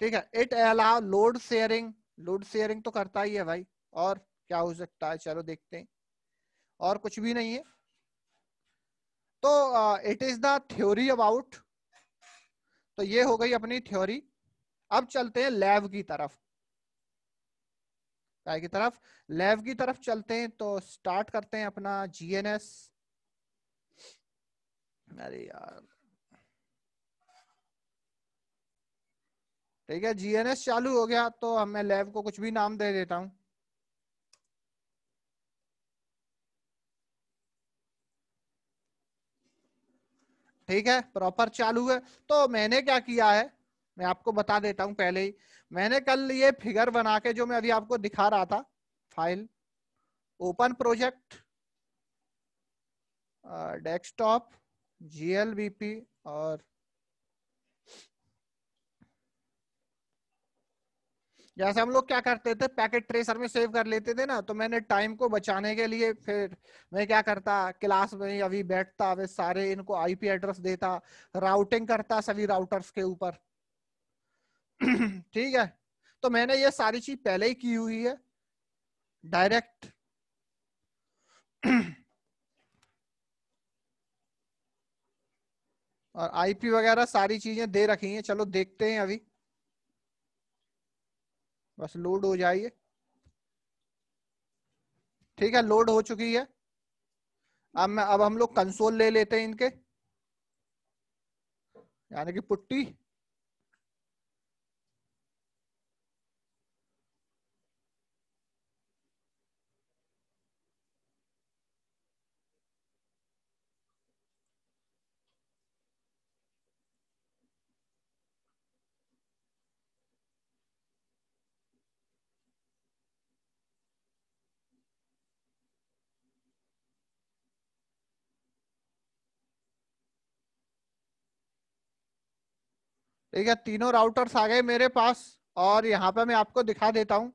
Speaker 1: ठीक है? It allow load sharing load sharing तो करता ही है भाई। और क्या हो सकता है? चलो देखते हैं। और कुछ भी नहीं है। तो it is the theory about तो ये हो गई अपनी थ्योरी अब चलते हैं लैब की तरफ़। की तरफ़। लैब की तरफ़ चलते हैं तो स्टार्ट करते हैं अपना जीएनएस अरे यार। ठीक है जीएनएस चालू हो गया तो मैं लैब को कुछ भी नाम दे देता हूँ। ठीक है प्रॉपर चालू है। तो मैंने क्या किया है, मैं आपको बता देता हूँ पहले ही। मैंने कल ये फिगर बना के जो मैं अभी आपको दिखा रहा था file open project desktop GLBP और जैसे हम लोग क्या करते थे, पैकेट ट्रेसर में सेव कर लेते थे ना तो मैंने टाइम को बचाने के लिए फिर मैं क्या करता, क्लास में अभी बैठता वे सारे इनको आईपी एड्रेस देता, राउटिंग करता सभी राउटर्स के ऊपर। ठीक है? तो मैंने ये सारी चीज़ पहले ही की हुई है। डायरेक्ट और आईपी वगैरह सारी चीज़ें दे रखी हैं। चलो देखते हैं अभी। बस लोड हो जाइए। ठीक है लोड हो चुकी है। अब मैं, अब हम लोग कंसोल ले लेते हैं इनके। यानी कि पुट्टी। ठीक है, तीनों राउटर्स आ गए मेरे पास और यहाँ पे मैं आपको दिखा देता हूँ।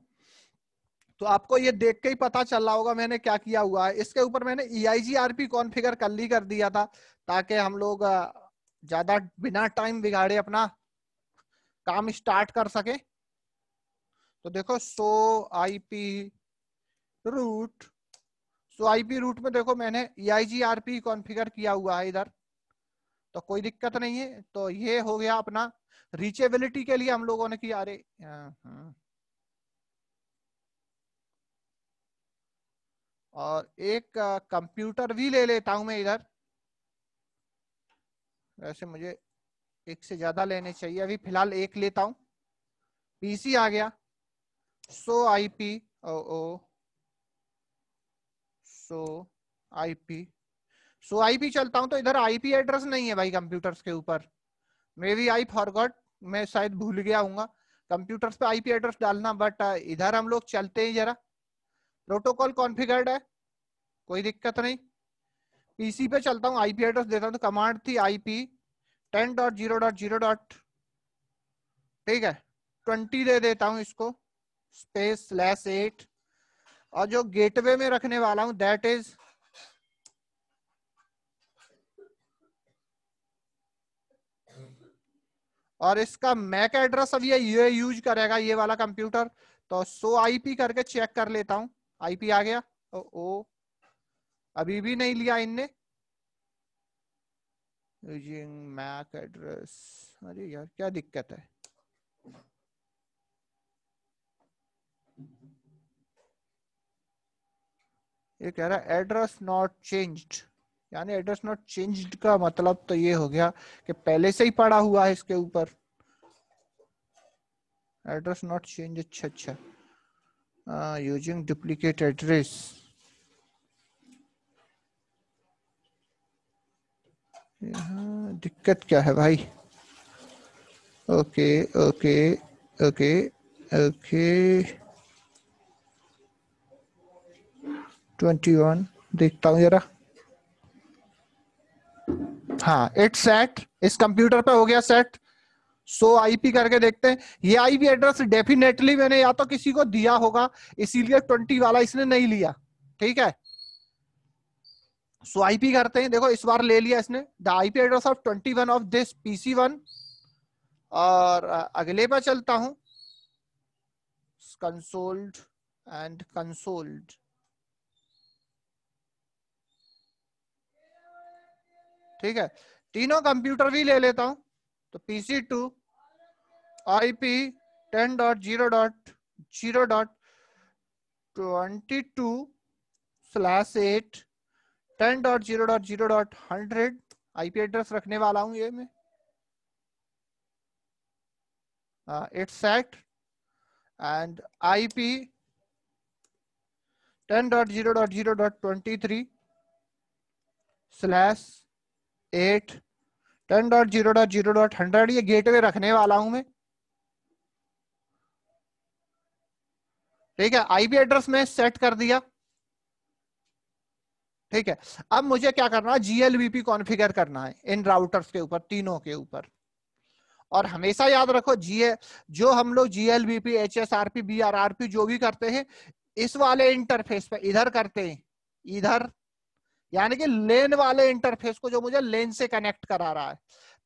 Speaker 1: तो आपको ये देख के ही पता चल रहा होगा मैंने क्या किया हुआ है। इसके ऊपर मैंने E I G R P configure कर ली, कर दिया था ताकि हम लोग ज़्यादा बिना टाइम बिगाड़े अपना काम स्टार्ट कर सके। तो देखो show I P route show I P route में देखो मैंने E I G R P configure किया हुआ है इधर। तो कोई दिक्कत नहीं है। तो ये हो गया अपना रीचेबिलिटी के लिए हम लोगों ने किया। अरे हाँ। और एक कंप्यूटर भी ले लेता हूँ मैं इधर। वैसे मुझे एक से ज़्यादा लेने चाहिए। अभी फ़िलहाल एक लेता हूँ। पीसी आ गया। सो आईपी ओ ओ। सो आईपी सो आईपी चलता हूँ तो इधर आईपी एड्रेस नहीं है भाई कंप्यूटर्स के ऊपर। मे बी आई फॉरगॉट मैं शायद भूल गया हूँ कंप्यूटर्स पे आईपी एड्रेस डालना बट uh, इधर हम लोग चलते हैं जरा। प्रोटोकॉल कॉन्फ़िगर्ड है। कोई दिक्कत नहीं। पीसी पे चलता हूँ आईपी एड्रेस देता हूँ तो कमांड थी IP ten dot zero dot zero dot ठीक है। ट्वेंटी दे देता हूँ इसको। स्पेस स्लैश एट और जो गेटवे में रखने वाला हूँ दैट इज़ और इसका मैक एड्रेस अब ये ये यूज़ करेगा ये वाला कंप्यूटर। तो सो आईपी करके चेक कर लेता हूँ। आईपी आ गया। ओ, ओ। अभी भी नहीं लिया इनने। Using MAC address. अरे यार क्या दिक्कत है? ये कह रहा है एड्रेस नॉट चेंज्ड। यानी एड्रेस नॉट चेंज्ड का मतलब तो ये हो गया कि पहले से ही पड़ा हुआ है इसके ऊपर। एड्रेस नॉट चेंज अच्छा अच्छा। यूजिंग डुप्लीकेट एड्रेस दिक्कत क्या है भाई? Okay okay okay okay twenty one देखता हूँ जरा। हाँ इट सेट इस कंप्यूटर पे हो गया सेट सो आईपी करके देखते हैं। ये आईपी एड्रेस डेफिनेटली मैंने या तो किसी को दिया होगा इसीलिए ट्वेंटी वाला इसने नहीं लिया। ठीक है? सो so, आईपी करते हैं। देखो इस बार ले लिया इसने। The IP address of twenty one of this PC one और अगले पर चलता हूँ। कंसोल्ड एंड कंसोल्ड ठीक है? तीनों कंप्यूटर भी ले लेता हूँ। तो PC two I P ten dot zero dot zero dot twenty two slash eight ten dot zero dot zero dot hundred IP address रखने वाला हूँ ये मैं। It's set and IP ten dot zero dot zero dot twenty three slash eight ten dot zero dot zero dot hundred ये gateway रखने वाला हूँ मैं। ठीक है आईपी एड्रेस में सेट कर दिया। ठीक है, अब मुझे क्या करना है? जीएलवीपी कॉन्फ़िगर करना है इन राउटर्स के ऊपर, तीनों के ऊपर। और हमेशा याद रखो जीए जो हम लोग GLVP H S R P V R R P जो भी करते हैं, इस वाले इंटरफेस पे इधर करते हैं, इधर यानी कि लेन वाले इंटरफेस को जो मुझे लेन से कनेक्ट करा रहा है।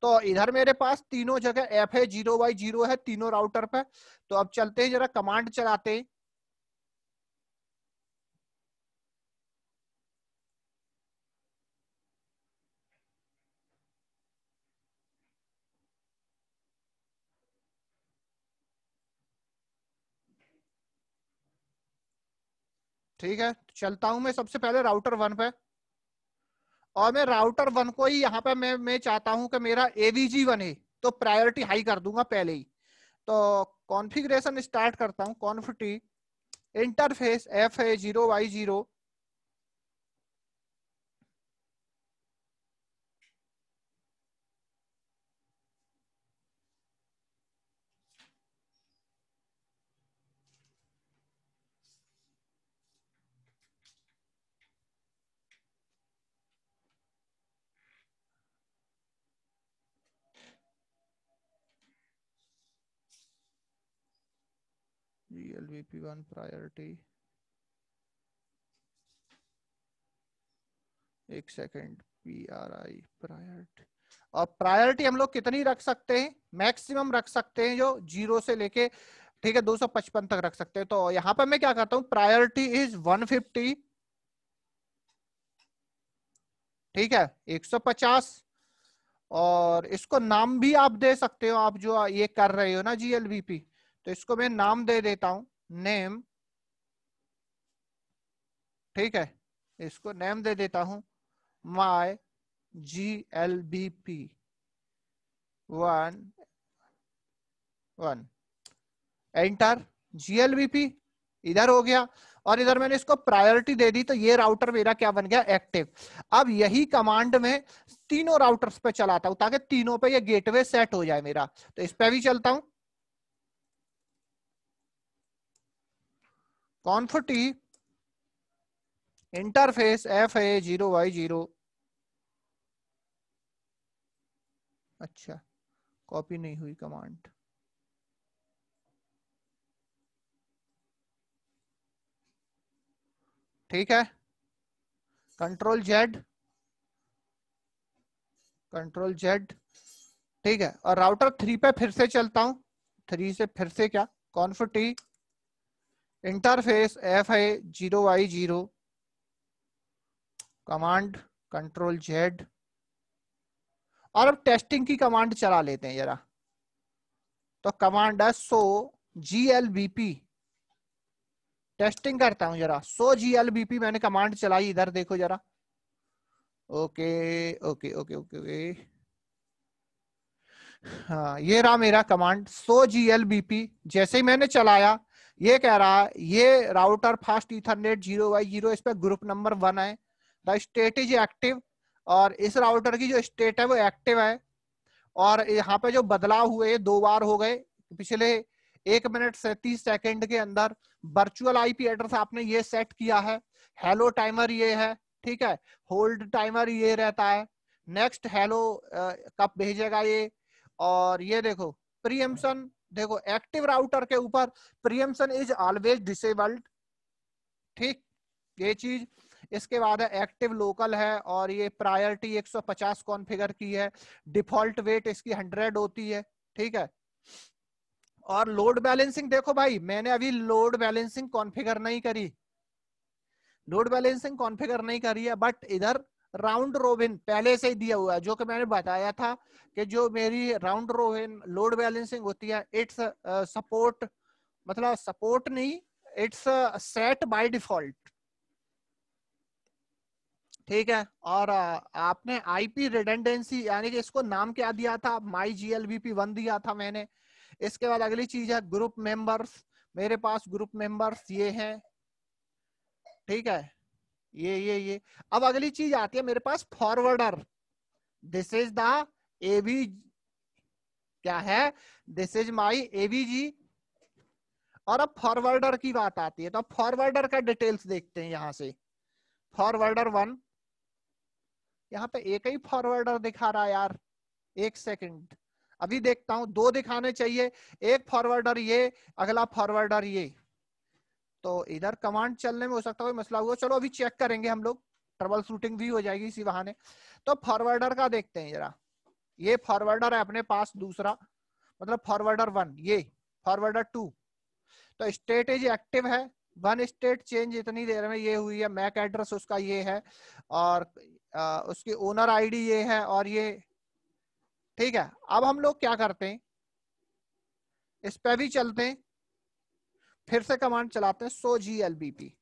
Speaker 1: तो इधर मेरे पास तीनों जगह एफ़ है ज़ीरो बाई ज़ीरो है, तीनों राउटर पे। तो अब चलते हैं, जरा कमांड चलाते हैं। ठीक है, चलता हूँ मैं सबसे पहले राउटर वन पे। और मैं राउटर वन को ही यहाँ पे मैं मैं चाहता हूँ कि मेरा एवीजी बने तो प्रायोरिटी हाई कर दूँगा पहले ही। तो कॉन्फ़िगरेशन स्टार्ट करता हूँ conf t interface F A zero by zero GLVP1 priority एक second P R I priority और प्रायोरिटी हम लोग कितनी रख सकते हैं? मैक्सिमम रख सकते हैं जो ज़ीरो से लेके, ठीक है 255 तक रख सकते हैं। तो यहाँ पर मैं क्या करता हूँ? प्रायोरिटी इज़ 150 ठीक है 150 और इसको नाम भी आप दे सकते हो, आप जो ये कर रहे हो ना जीएलवीपी तो इसको मैं नाम दे देता हूँ। नेम ठीक है, इसको नेम दे देता हूँ my G L B P one one enter GLBP इधर हो गया, और इधर मैंने इसको प्रायोरिटी दे दी तो ये राउटर मेरा क्या बन गया एक्टिव अब यही कमांड में तीनों राउटर्स पे चलाता हूँ, ताकि तीनों पे ये गेटवे सेट हो जाए मेरा तो इस पे भी चलता हूँ conf t, interface, F A, zero, by, zero. अच्छा कॉपी नहीं हुई कमांड। ठीक है? Control Z. Control Z. ठीक है? और राउटर थ्री पे फिर से चलता हूँ। थ्री से फिर से क्या? Conf t. Interface F I zero by zero, command, control Z. और अब टेस्टिंग की कमांड चला लेते हैं जरा। तो कमांड है show G L B P. Testing करता हूँ जरा। Show G L B P मैंने कमांड चलाई इधर, देखो जरा। Okay okay okay okay okay. हाँ ये रहा मेरा command. Show G L B P जैसे ही मैंने चलाया ये कह रहा है, ये router fast ethernet zero by zero इस पे ग्रुप नंबर वन है। द स्टेट इज़ एक्टिव और इस राउटर की जो स्टेट है वो एक्टिव है। और यहाँ पे जो बदलाव हुए दो बार हो गए। पिछले एक मिनट से तीस सेकेंड के अंदर वर्चुअल आईपी एड्रेस आपने ये सेट किया है। हेलो टाइमर ये है, ठीक है? होल्ड टाइमर ये रहता है। नेक्स्ट हेलो कब भेजेगा ये? और ये देखो प्रीएम्पशन देखो एक्टिव राउटर के ऊपर प्रियमसन इज़ ऑलवेज डिसेबल्ड ठीक? ये चीज़। इसके बाद है एक्टिव लोकल है, और ये प्रायोरिटी 150 कॉन्फ़िगर की है। डिफ़ॉल्ट वेट इसकी 100 होती है। ठीक है? और लोड बैलेंसिंग देखो भाई, मैंने अभी लोड बैलेंसिंग कॉन्फ़िगर नहीं करी। लोड बैलेंसिंग कॉन्फ़िगर नहीं करी है बट इधर राउंड रोबिन पहले से ही दिया हुआ है, जो कि मैंने बताया था कि जो मेरी राउंड रोबिन लोड बैलेंसिंग होती है, इट्स सपोर्ट मतलब सपोर्ट नहीं, इट्स सेट बाय डिफ़ॉल्ट। ठीक है? और आपने आईपी रिडेंडेंसी यानी कि इसको नाम क्या दिया था? My G L P one दिया था मैंने। इसके बाद अगली चीज़ है ग्रुप मेंबर्स मेरे पास ग्रुप मेंबर्स ये हैं। ठीक है? ये ये ये। अब अगली चीज़ आती है मेरे पास forwarder this is the AV क्या है? दिस इज़ माई एवीजी और अब फॉरवर्डर की बात आती है तो अब फॉरवर्डर का डिटेल्स देखते हैं यहाँ से। फॉरवर्डर वन यहाँ पे एक ही फॉरवर्डर दिखा रहा है यार। एक सेकंड अभी देखता हूँ, दो दिखाने चाहिए। एक फॉरवर्डर ये, अगला फॉरवर्डर ये। तो इधर कमांड चलने में हो सकता है मसला हुआ। चलो अभी चेक करेंगे हम लोग। ट्रबल शूटिंग भी हो जाएगी इसी बहाने। तो फॉरवर्डर का देखते हैं जरा। ये फॉरवर्डर है अपने पास दूसरा। मतलब फॉरवर्डर वन ये। फॉरवर्डर टू तो स्टेट इज़ एक्टिव है। वन स्टेट चेंज इतनी देर में ये हुई है। मैक एड्रेस उसका ये है। और आ, उसकी ओनर आईडी ये है और ये। ठीक है। अब हम लोग क्या करते हैं? इस पे भी चलते हैं। फिर से कमांड चलाते हैं show G L B P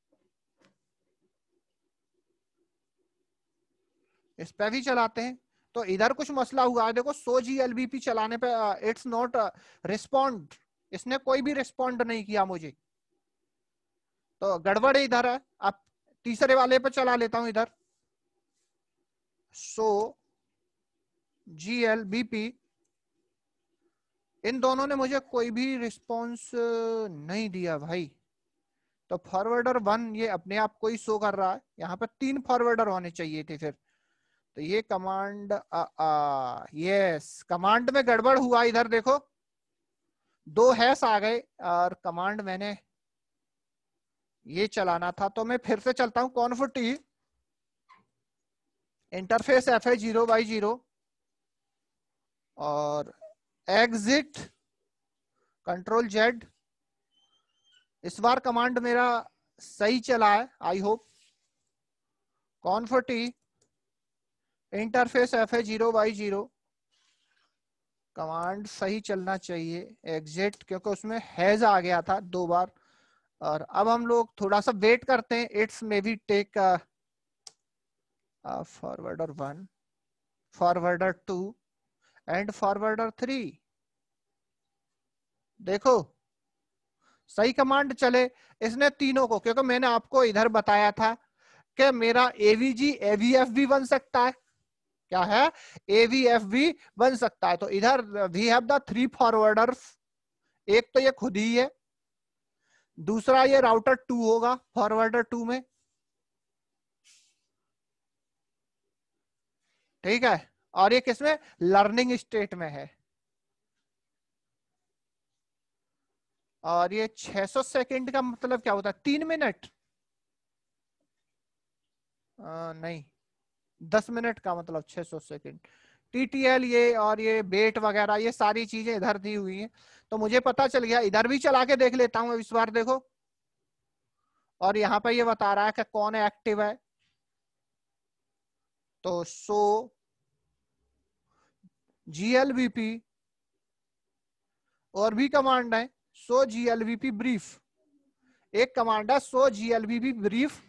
Speaker 1: इस पे भी चलाते हैं। तो इधर कुछ मसला हुआ है, देखो show G L B P चलाने पे इट्स नॉट रिस्पॉन्ड इसने कोई भी रिस्पॉन्ड नहीं किया मुझे। तो गड़बड़ इधर है अब तीसरे वाले पे चला लेता हूँ इधर। Show G L B P इन दोनों ने मुझे कोई भी रिस्पॉन्स नहीं दिया भाई। तो फॉरवर्डर वन ये अपने आप को ही शो कर रहा है। यहाँ पर तीन फॉरवर्डर होने चाहिए थे फिर। तो ये कमांड यस कमांड में गड़बड़ हुआ इधर देखो। दो हैस आ गए और कमांड मैंने ये चलाना था। तो मैं फिर से चलता हूँ। कौन टी इंटरफेस एफ़ है ज़ीरो बाई ज़ीरो और एग्जिट कंट्रोल जेड इस बार कमांड मेरा सही चला है I hope conf t interface F है ज़ीरो बाई ज़ीरो कमांड सही चलना चाहिए एग्जिट क्योंकि उसमें हैज़ आ गया था दो बार। और अब हम लोग थोड़ा सा वेट करते हैं it's may be take forwarder one forwarder two and forwarder three. देखो, सही कमांड चले इसने तीनों को, क्योंकि मैंने आपको इधर बताया था कि मेरा एवीजी एवीएफ भी बन सकता है। क्या है? एवीएफ भी बन सकता है। तो इधर we have the three forwarder एक तो ये खुद ही है। दूसरा ये राउटर टू होगा फॉरवर्डर टू में। ठीक है? और ये किसमें? लर्निंग स्टेट में है। और ये 600 सेकंड का मतलब क्या होता है? तीन मिनट। नहीं। दस मिनट का मतलब 600 सेकंड टीटीएल ये और ये बेट वगैरह, ये सारी चीज़ें इधर दी हुई हैं। तो मुझे पता चल गया, इधर भी चला के देख लेता हूँ इस बार देखो। और यहाँ पर ये बता रहा है कि कौन एक्टिव है। तो सो जीएलवीपी और भी कमांड है सो जीएलवीपी ब्रीफ एक कमांड है सो जीएलवीपी ब्रीफ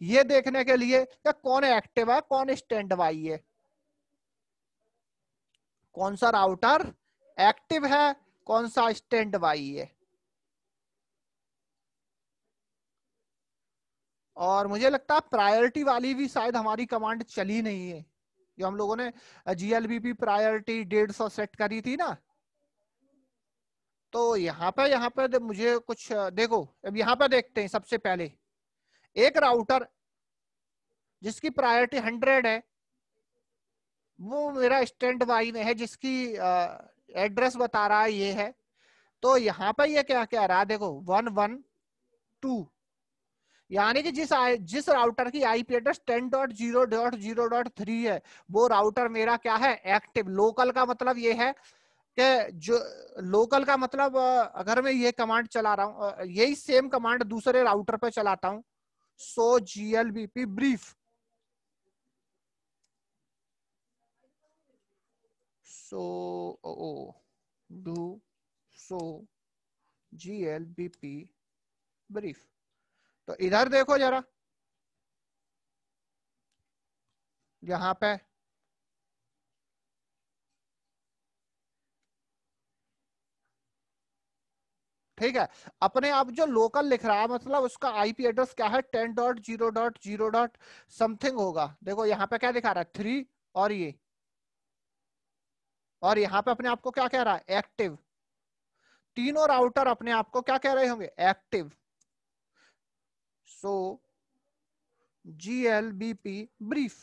Speaker 1: ये देखने के लिए कि कौन एक्टिव है, कौन स्टैंड बाई है। कौन सा राउटर एक्टिव है, कौन सा स्टैंड बाई है। और मुझे लगता है प्रायोरिटी वाली भी शायद हमारी कमांड चली नहीं है। जो हम लोगों ने जीएलबीपी प्रायोरिटी डेढ़ सौ सेट करी थी ना? तो यहाँ पे यहाँ पे मुझे कुछ देखो, अब यहाँ पे देखते हैं सबसे पहले। एक राउटर जिसकी प्रायोरिटी हंड्रेड है, वो मेरा स्टैंड बाई में है, जिसकी एड्रेस बता रहा है, ये है। तो यहाँ पे ये क्या क्या रहा देखो वन वन टू यानी कि जिस जिस राउटर की IP address ten dot zero dot zero dot three है, वो राउटर मेरा क्या है? एक्टिव लोकल का मतलब ये है कि जो लोकल का मतलब अगर मैं ये कमांड चला रहा हूँ यही सेम कमांड दूसरे राउटर पे चलाता हूँ। Show G L B P brief show, oh do show G L B P brief तो इधर देखो जरा। यहाँ पे। ठीक है, अपने आप जो लोकल लिख रहा है मतलब उसका आईपी एड्रेस क्या है? Ten dot zero dot zero dot something होगा। देखो, यहाँ पे क्या दिखा रहा है? थ्री और ये। और यहाँ पे अपने आप को क्या कह रहा है? एक्टिव तीनों राउटर अपने आप को क्या कह रहे होंगे? Active show GLBP brief.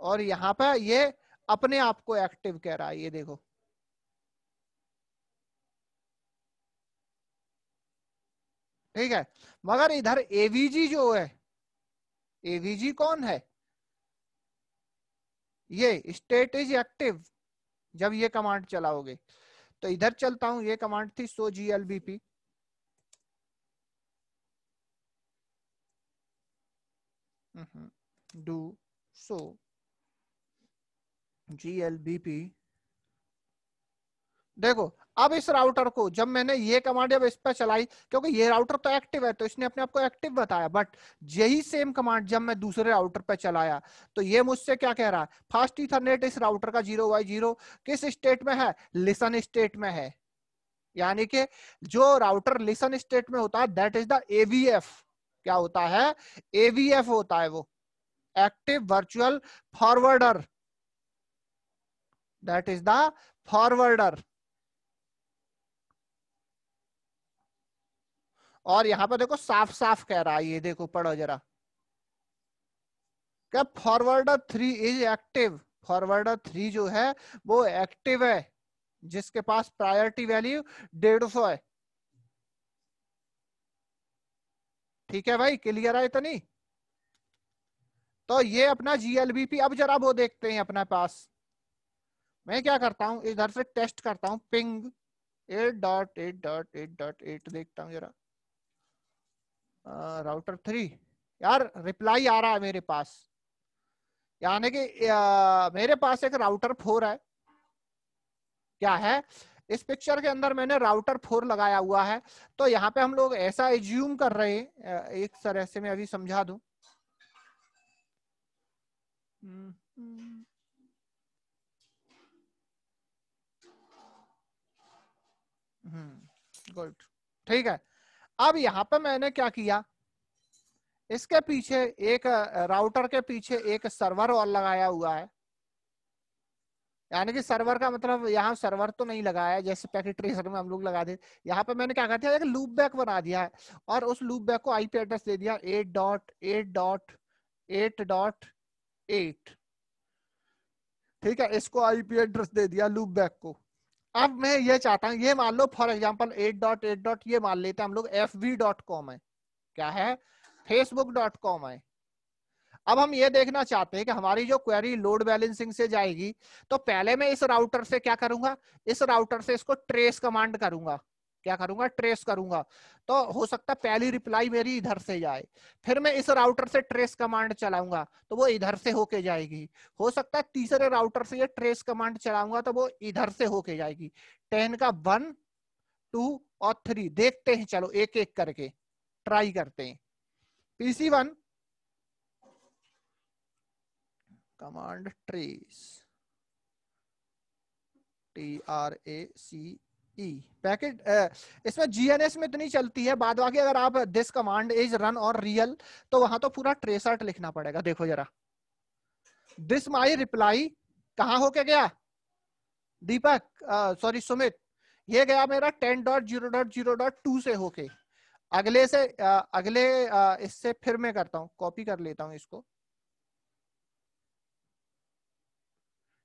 Speaker 1: और यहाँ पे ये अपने आप को एक्टिव कह रहा है, ये देखो। ठीक है? मगर इधर एवीजी जो है एवीजी कौन है? ये स्टेट इज़ एक्टिव जब ये कमांड चलाओगे। तो इधर चलता हूँ, ये कमांड थी show G L B P show G L B देखो, अब इस राउटर को, जब मैंने ये कमांड जब इस पर चलाई, क्योंकि ये राउटर तो एक्टिव है तो इसने अपने आप को एक्टिव बताया बट यही सेम कमांड जब मैं दूसरे राउटर पर चलाया तो ये मुझसे क्या कह रहा है? फास्ट इथरनेट इस राउटर का ज़ीरो वाई ज़ीरो किस स्टेट में है? लिसन स्टेट में है। यानी कि जो राउटर लिसन स्टेट में होता है दैट इज़ द एवीएफ क्या होता है? एवीएफ होता है वो। Active virtual forwarder that is the forwarder और यहाँ पर देखो साफ़ साफ़ कह रहा है, ये देखो, पढ़ो जरा। क्या forwarder three is active forwarder three जो है, वो एक्टिव है। जिसके पास प्रायोरिटी वैल्यू डेढ़ सौ है। ठीक है भाई क्लियर है इतनी? तो ये अपना जीएलबीपी अब जरा वो देखते हैं अपने पास। मैं क्या करता हूँ, इधर से टेस्ट करता हूँ ping eight dot eight dot eight dot eight देखता हूँ जरा। राउटर थ्री यार रिप्लाई आ रहा है मेरे पास। यानी कि मेरे पास एक राउटर फोर है। क्या है? इस पिक्चर के अंदर मैंने राउटर फोर लगाया हुआ है। तो यहाँ पे हम लोग ऐसा एज्यूम कर रहे हैं। एक तरह से मैं अभी समझा दू। गुड ठीक है। अब यहाँ पे मैंने क्या किया? इसके पीछे एक राउटर के पीछे एक सर्वर और लगाया हुआ है। यानी कि सर्वर का मतलब यहाँ सर्वर तो नहीं लगाया जैसे पैकेट ट्रेसर में हम लोग लगा दे, यहाँ पे मैंने क्या कर दिया एक लूप बैक बना दिया है और उस लूप बैक को आईपी एड्रेस दे दिया eight dot eight dot eight dot eight ठीक है, इसको आईपी एड्रेस दे दिया लूप बैक को। अब मैं ये चाहता हूँ, ये मान लो for example eight dot eight dot ये मान लेते हैं हम लोग एफ़ वी डॉट कॉम है। क्या है? फेसबुक डॉट कॉम है। अब हम ये देखना चाहते हैं कि हमारी जो क्वेरी लोड बैलेंसिंग से जाएगी तो पहले मैं इस राउटर से क्या करूँगा? इस राउटर से इसको ट्रेस कमांड करूँगा। क्या करूँगा? ट्रेस करूँगा। तो हो सकता है पहली रिप्लाई मेरी इधर से जाए, फिर मैं इस राउटर से ट्रेस कमांड चलाऊँगा तो वो इधर से होके जाएगी। हो सकता है तीसरे राउटर से ये ट्रेस कमांड चलाऊँगा तो वो इधर से होके जाएगी। टेन का वन टू और थ्री देखते हैं, चलो एक एक करके ट्राई करते हैं। PC one command trace. T R A C E packet इसमें जीएनएस में इतनी चलती है बाद बाकी अगर आप दिस कमांड इज़ रन और रियल तो वहाँ तो पूरा ट्रेसर्ट लिखना पड़ेगा। देखो जरा। दिस माई रिप्लाई कहाँ होके गया? दीपक सॉरी सुमित। ये गया मेरा ten dot zero dot zero dot two से होके। अगले से uh, अगले uh, इससे फिर मैं करता हूँ कॉपी कर लेता हूँ इसको।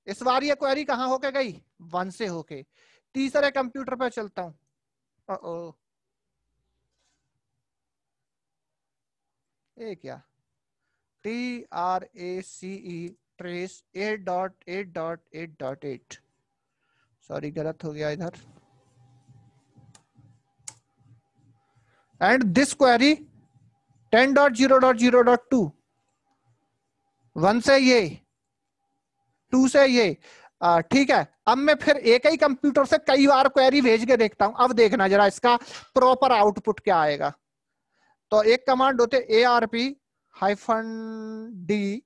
Speaker 1: इस बार ये क्वेरी कहाँ होके गई? वन से होके। तीसरे कंप्यूटर पर चलता हूँ। ओ ए क्या? T R A C trace eight dot eight dot eight dot eight sorry गलत हो गया इधर। And this query ten dot zero dot zero dot two one से ये। टू से ये। ठीक है, अब मैं फिर एक ही कंप्यूटर से कई बार क्वेरी भेज के देखता हूँ। अब देखना जरा इसका प्रॉपर आउटपुट क्या आएगा। तो एक कमांड होते A R P hyphen D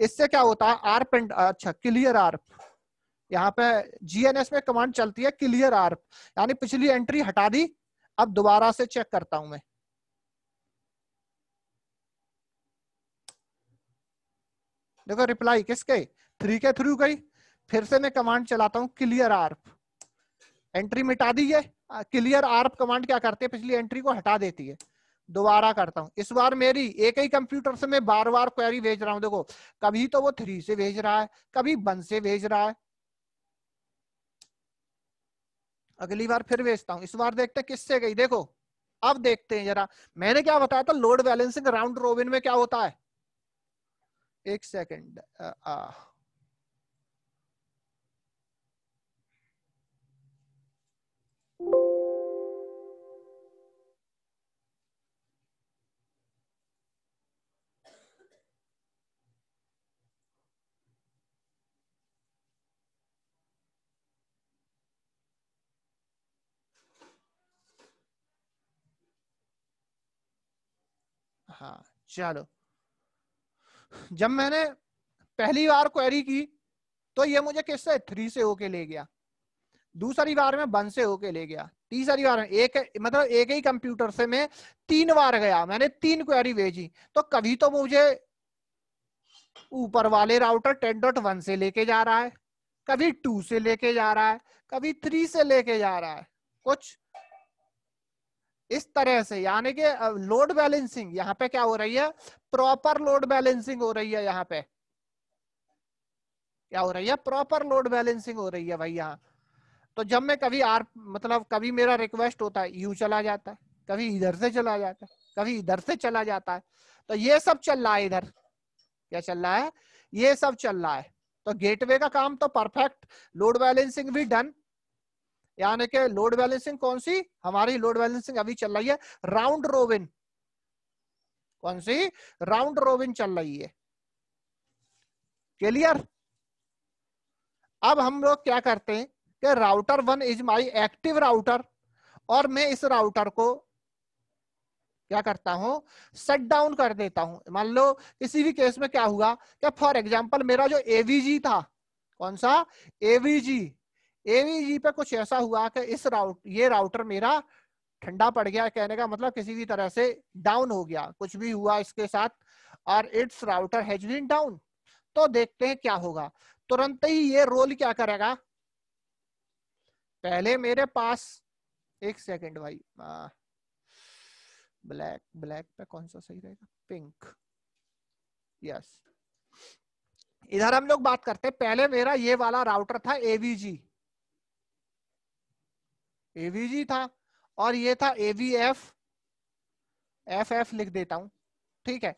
Speaker 1: इससे क्या होता है? आर्प एंड अच्छा क्लियर आर्प यहाँ पे जीएनएस में कमांड चलती है क्लियर आर्प यानी पिछली एंट्री हटा दी। अब दोबारा से चेक करता हूँ मैं। देखो रिप्लाई किसके? थ्री के थ्रू गई, फिर से मैं कमांड चलाता हूँ क्लियर आर्प एंट्री मिटा दी है क्लियर आर्प कमांड क्या करते हैं? पिछली एंट्री को हटा देती है। दोबारा करता हूँ। इस बार मेरी एक ही कंप्यूटर से मैं बार बार क्वेरी भेज रहा हूँ। देखो, कभी तो वो थ्री से भेज रहा है, कभी वन से भेज रहा है। अगली बार फिर भेजता हूँ। इस बार देखते हैं किससे गई। देखो, अब देखते हैं जरा। मैंने क्या बताया था? लोड बैलेंसिंग राउंड रोबिन में क्या होता है? एक सेकेंड हाँ चलो। जब मैंने पहली बार क्वेरी की तो ये मुझे किससे थ्री से होके ले गया। दूसरी बार में वन से होके ले गया। तीसरी बार में एक मतलब एक ही कंप्यूटर से मैं तीन बार गया। मैंने तीन क्वेरी भेजी। तो कभी तो मुझे ऊपर वाले राउटर टेन डॉट वन से लेके जा रहा है। कभी टू से लेके जा रहा है। कभी थ्री से लेके जा रहा है। कुछ इस तरह से, यानी कि लोड बैलेंसिंग यहाँ पे क्या हो रही है? प्रॉपर लोड बैलेंसिंग हो रही है यहाँ पे। क्या हो रही है? प्रॉपर लोड बैलेंसिंग हो रही है भाई यहाँ। तो जब मैं कभी आर मतलब कभी मेरा रिक्वेस्ट होता है यू चला जाता है, कभी इधर से चला जाता है, कभी इधर से चला जाता है तो ये सब चल रहा है इधर। क्या चल रहा है? ये सब चल रहा है। तो गेटवे का काम तो परफेक्ट लोड बैलेंसिंग भी डन यानी कि लोड बैलेंसिंग कौन सी? हमारी लोड बैलेंसिंग अभी चल रही है। राउंड रोबिन कौन सी? राउंड रोबिन चल रही है। क्लियर अब हम लोग क्या करते हैं कि router one is my active router और मैं इस राउटर को क्या करता हूँ? शट डाउन कर देता हूँ। मान लो किसी भी केस में क्या हुआ? कि फॉर एग्जांपल मेरा जो एवीजी था, कौन सा? एवीजी एवीजी पे कुछ ऐसा हुआ कि इस राउट ये राउटर मेरा ठंडा पड़ गया कहने का मतलब किसी भी तरह से डाउन हो गया। कुछ भी हुआ इसके साथ और it's router has been down तो देखते हैं क्या होगा। तुरंत ही ये रोल क्या करेगा? पहले मेरे पास, एक सेकंड भाई ब्लैक ब्लैक पे कौन सा सही रहेगा? पिंक यस इधर हम लोग बात करते हैं। पहले मेरा ये वाला राउटर था एवीजी एवीजी था और ये था एवीएफ एफ़ एफ़ लिख देता हूँ, ठीक है?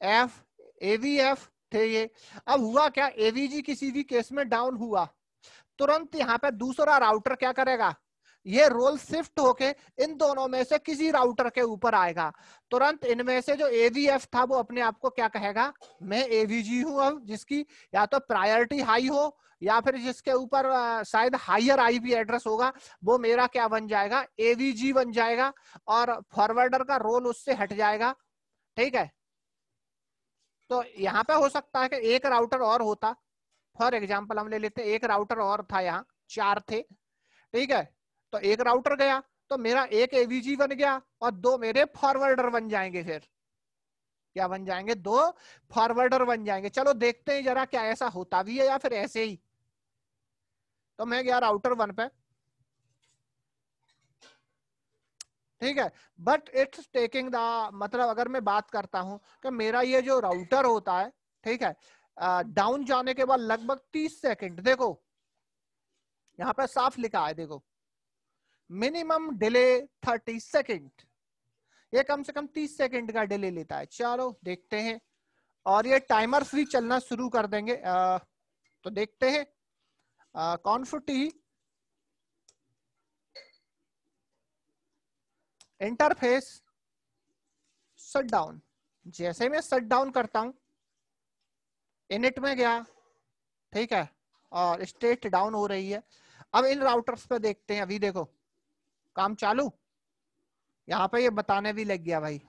Speaker 1: एफ़ एवीएफ थे ये। अब हुआ क्या? एवीजी किसी भी केस में डाउन हुआ। तुरंत यहाँ पे दूसरा राउटर क्या करेगा? ये रोल शिफ्ट होके इन दोनों में से किसी राउटर के ऊपर आएगा। तुरंत इनमें से जो एवीएफ था, वो अपने आप को क्या कहेगा? मैं एवीजी हूँ अब, जिसकी या तो प्रायोरिटी हाई हो, या फिर जिसके ऊपर शायद हाइयर आईपी एड्रेस होगा, वो मेरा क्या बन जाएगा? एवीजी बन जाएगा और फॉरवर्डर का रोल उससे हट जाएगा। ठीक है? तो यहाँ पे हो सकता है कि एक राउटर और होता। फॉर एग्ज़ाम्पल हम ले लेते, एक राउटर और था यहाँ, चार थे। ठीक है? तो एक राउटर गया तो मेरा एक एवीजी बन गया और दो मेरे फॉरवर्डर बन जाएँगे फिर। क्या बन जाएँगे? दो फॉरवर्डर बन जाएँगे। चलो देखते हैं जरा क्या ऐसा होता भी है या फिर ऐसे ही। तो मैं गया राउटर वन पे। ठीक है? बट इट्स टेकिंग द मतलब अगर मैं बात करता हूँ कि मेरा ये जो राउटर होता है, ठीक है डाउन जाने के बाद लगभग तीस सेकंड देखो, यहाँ पे साफ़ लिखा है, देखो। Minimum delay thirty second. ये कम से कम तीस सेकेंड का डिले लेता है। चलो देखते हैं। और ये टाइमर्स भी चलना शुरू कर देंगे। आ, तो देखते हैं। कॉन्फिटी इंटरफेस शट डाउन जैसे मैं शट डाउन करता हूँ इनिट में गया ठीक है? और स्टेट डाउन हो रही है। अब इन राउटर्स पे देखते हैं। अभी देखो काम चालू? यहाँ पे ये बताने भी लग गया भाई।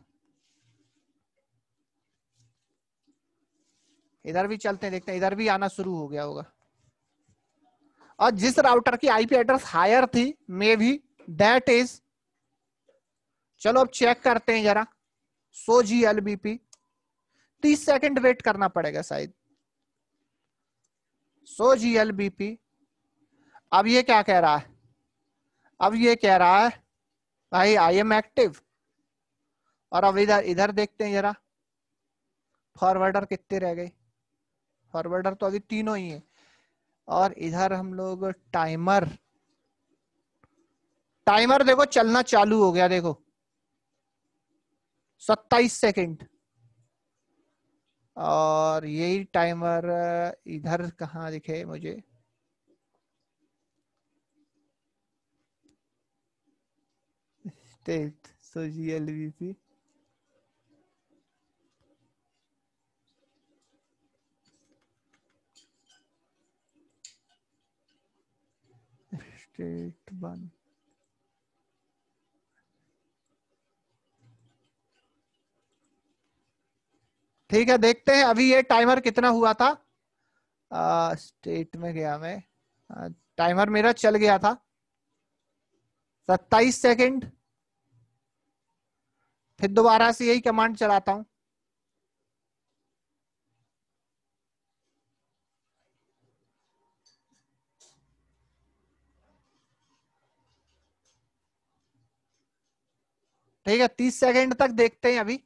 Speaker 1: इधर भी चलते हैं, देखते हैं, इधर भी आना शुरू हो गया होगा। और जिस राउटर की आईपी एड्रेस हायर थी मे भी दैट इज़ चलो अब चेक करते हैं जरा so G L B P तीस सेकेंड वेट करना पड़ेगा शायद। So G L B P अब ये क्या कह रहा है? अब ये कह रहा है, भाई आई एम एक्टिव और अब इधर इधर देखते हैं जरा। फॉरवर्डर कितने रह गए फॉरवर्डर तो अभी तीनों ही है। और इधर हम लोग टाइमर टाइमर देखो, चलना चालू हो गया, देखो। सत्ताईस सेकंड और यही टाइमर इधर कहा दिखे मुझे? State so GLVP state one ठीक है देखते हैं अभी ये टाइमर कितना हुआ था। आ, स्टेट में गया मैं। टाइमर मेरा चल गया था। सत्ताईस सेकंड फिर दोबारा से यही कमांड चलाता हूँ। ठीक है, तीस सेकंड तक देखते हैं अभी।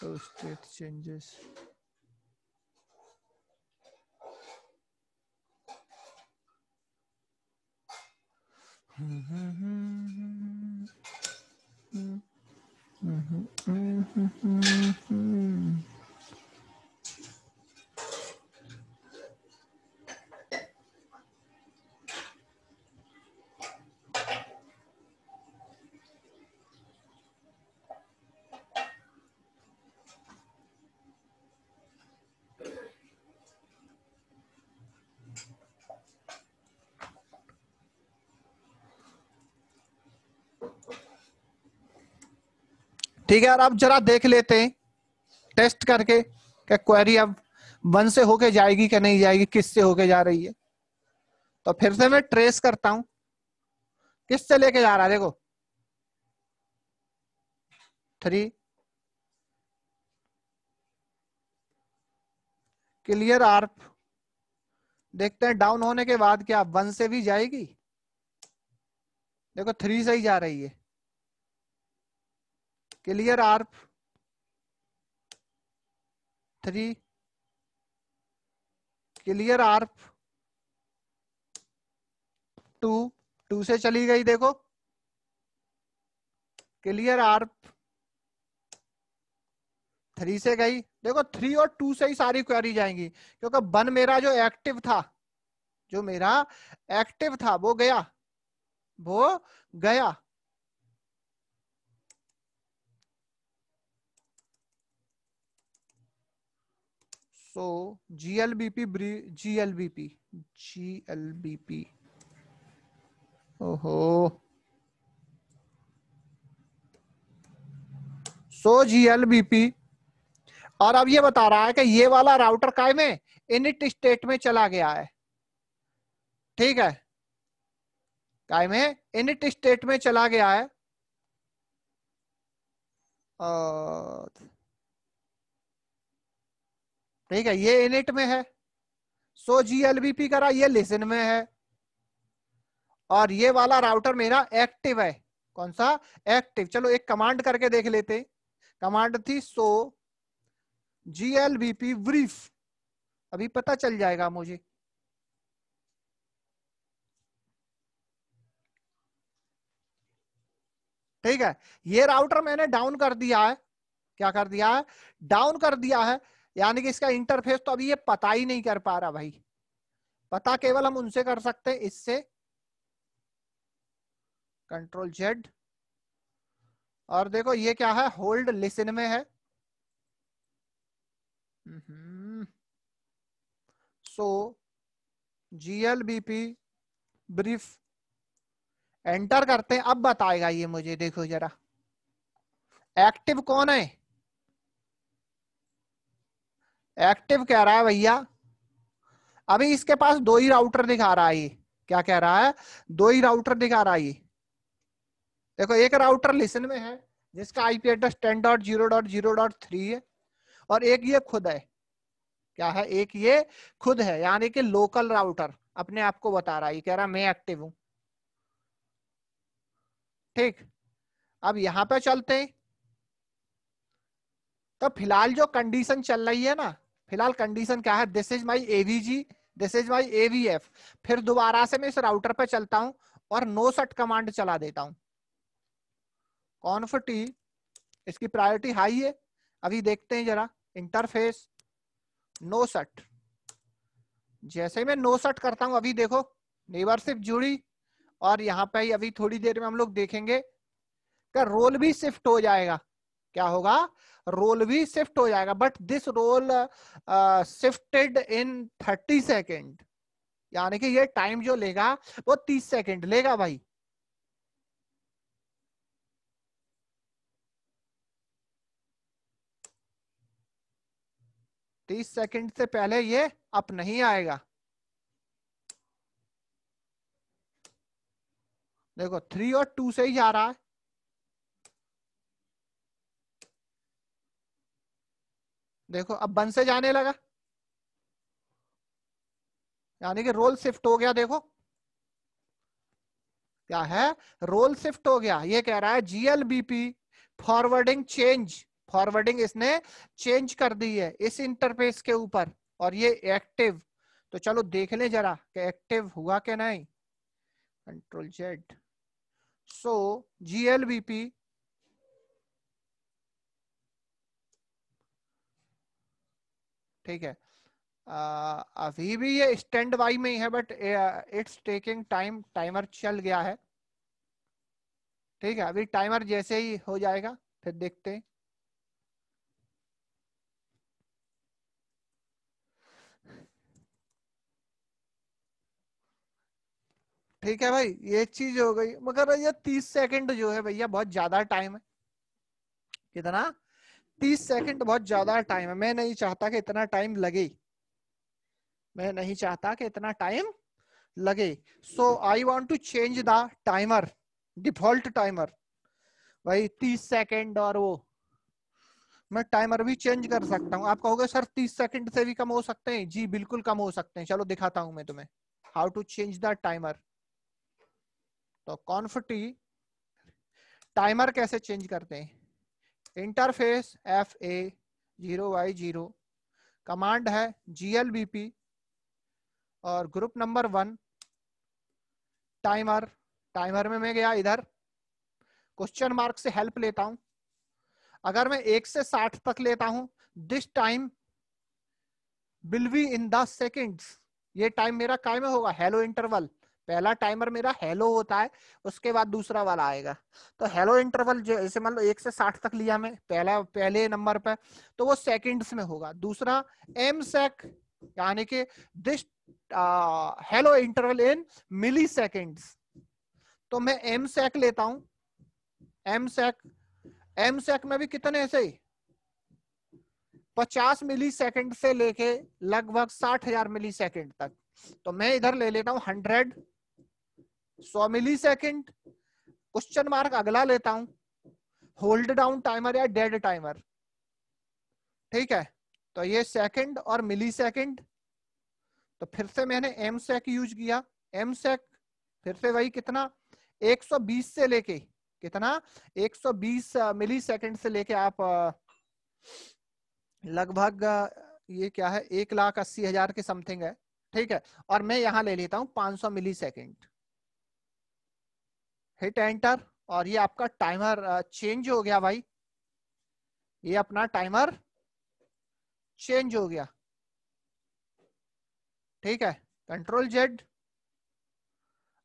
Speaker 1: तो state changes ठीक है यार अब जरा देख लेते हैं टेस्ट करके क्या क्वेरी अब वन से होके जाएगी क्या नहीं जाएगी, किस से होके जा रही है। तो फिर से मैं ट्रेस करता हूँ, किस से लेके जा रहा है, देखो। थ्री क्लियर आर्प देखते हैं डाउन होने के बाद क्या वन से भी जाएगी? देखो थ्री से ही जा रही है। Clear ARP three? Clear ARP two? Two से चली गई, देखो। क्लियर आर्प थ्री से गई। देखो, थ्री और टू से ही सारी क्वेरी जाएँगी, क्योंकि वन मेरा जो एक्टिव था, जो मेरा एक्टिव था, वो गया वो गया। So glbp glbp glbp ओहो सो जीएलबीपी और अब ये बता रहा है कि ये वाला राउटर काय में? इनिट स्टेट में चला गया है। ठीक है? काय में? इनिट स्टेट में चला गया है। और ठीक है, ये इनिट में है सो जी जीएलबीपी करा, ये लिसन में है, और ये वाला राउटर मेरा एक्टिव है। कौन सा? एक्टिव चलो एक कमांड करके देख लेते कमांड थी सो जी जीएलबीपी ब्रीफ अभी पता चल जाएगा मुझे। ठीक है, ये राउटर मैंने डाउन कर दिया है। क्या कर दिया है? डाउन कर दिया है। यानी कि इसका इंटरफेस तो अभी ये पता ही नहीं कर पा रहा भाई। पता केवल हम उनसे कर सकते हैं, इससे। कंट्रोल जेड और देखो, ये क्या है? होल्ड लिसन में है। सो जीएलबीपी ब्रीफ एंटर करते हैं। अब बताएगा ये मुझे, देखो जरा। एक्टिव कौन है? एक्टिव कह रहा है भैया। अभी इसके पास दो ही राउटर दिखा रहा है क्या कह रहा है? दो ही राउटर दिखा रहा है देखो, एक राउटर लिसन में है, जिसका IP address ten dot zero dot zero dot three है, और एक ये खुद है। क्या है? एक ये खुद है, यानी कि लोकल राउटर अपने आप को बता रहा है। कह रहा मैं एक्टिव हूँ। ठीक? अब यहाँ पे चलते हैं। तो फ़िलहाल जो कंडीशन चल रही है ना फ़िलहाल कंडीशन क्या है? This is my AVG this is my AVF फिर दोबारा से मैं इस राउटर पे चलता हूँ और नो सट कमांड चला देता हूँ। कॉन्फ टी इसकी प्रायोरिटी हाई है। अभी देखते हैं जरा इंटरफेस नो सट जैसे मैं नो सट करता हूँ, अभी देखो नेबरशिप जुड़ी और यहाँ पे अभी थोड़ी देर में हम लोग देखेंगे कि रोल भी शिफ्ट हो जाएगा। क्या होगा? रोल भी शिफ्ट हो जाएगा but this role shifted in thirty second यानी कि ये टाइम जो लेगा, वो तीस सेकेंड लेगा भाई। तीस सेकंड से पहले ये अप नहीं आएगा। देखो थ्री और टू से ही जा रहा है। देखो, अब बन से जाने लगा। यानी कि रोल शिफ्ट हो गया, देखो। क्या है? रोल शिफ्ट हो गया। ये कह रहा है जीएलबीपी फॉरवर्डिंग चेंज फॉरवर्डिंग इसने चेंज कर दी है, इस इंटरफेस के ऊपर। और ये एक्टिव तो चलो देख ले जरा कि एक्टिव हुआ क्या नहीं। कंट्रोल जेड सो जीएलबीपी ठीक है। आ, अभी भी ये स्टैंड बाई में ही है but it's taking time timer चल गया है। ठीक है अभी टाइमर जैसे ही हो जाएगा फिर देखते हैं। ठीक है भाई ये चीज़ हो गई मगर ये तीस सेकंड जो है भैया बहुत ज़्यादा टाइम है। कितना? तीस सेकंड बहुत ज़्यादा टाइम है। मैं नहीं चाहता कि इतना टाइम लगे। मैं नहीं चाहता कि इतना टाइम लगे। So I want to change the timer default timer भाई, तीस सेकेंड और वो। मैं टाइमर भी चेंज कर सकता हूँ। आप कहोगे, सर, तीस सेकंड से भी कम हो सकते हैं? जी, बिल्कुल कम हो सकते हैं। चलो, दिखाता हूँ मैं तुम्हें। How to change the timer तो कॉन्फटी टाइमर कैसे चेंज करते हैं? Interface F A zero Y zero, command है जीएलबीपी और group number one, timer timer में मैं गया इधर, क्वेश्चन मार्क से हेल्प लेता हूँ। अगर मैं एक से साठ तक लेता हूँ this time will be in the seconds ये टाइम मेरा काय में होगा हेलो इंटरवल पहला टाइमर मेरा हेलो होता है, उसके बाद दूसरा वाला आएगा। तो हेलो इंटरवल जैसे मान लो एक से साठ तक लिया मैं, पहला, पहले नंबर पे तो वो सेकंड्स में होगा। दूसरा एम सेक यानी कि this hello interval in milliseconds तो मैं एम सेक लेता हूँ। एम सेक एम सेक में भी कितने ऐसे ही पचास मिली सेकेंड से लेके लगभग साठ हज़ार मिली सेकेंड तक। तो मैं इधर ले लेता हूँ सौ मिली सेकेंड क्वेश्चन मार्क अगला लेता हूँ। होल्ड डाउन टाइमर या डेड टाइमर ठीक है तो ये सेकंड और मिली सेकंड तो फिर से मैंने एम सेक यूज़ किया। एम सेक फिर से वही कितना? 120 से लेके, कितना? 120 मिली सेकंड से लेके आप लगभग ये क्या है? एक लाख अस्सी हज़ार के समथिंग है। ठीक है, और मैं यहाँ ले लेता हूँ 500 मिली सेकेंड हिट एंटर और ये आपका टाइमर चेंज हो गया भाई। ये अपना टाइमर चेंज हो गया। ठीक है? कंट्रोल जेड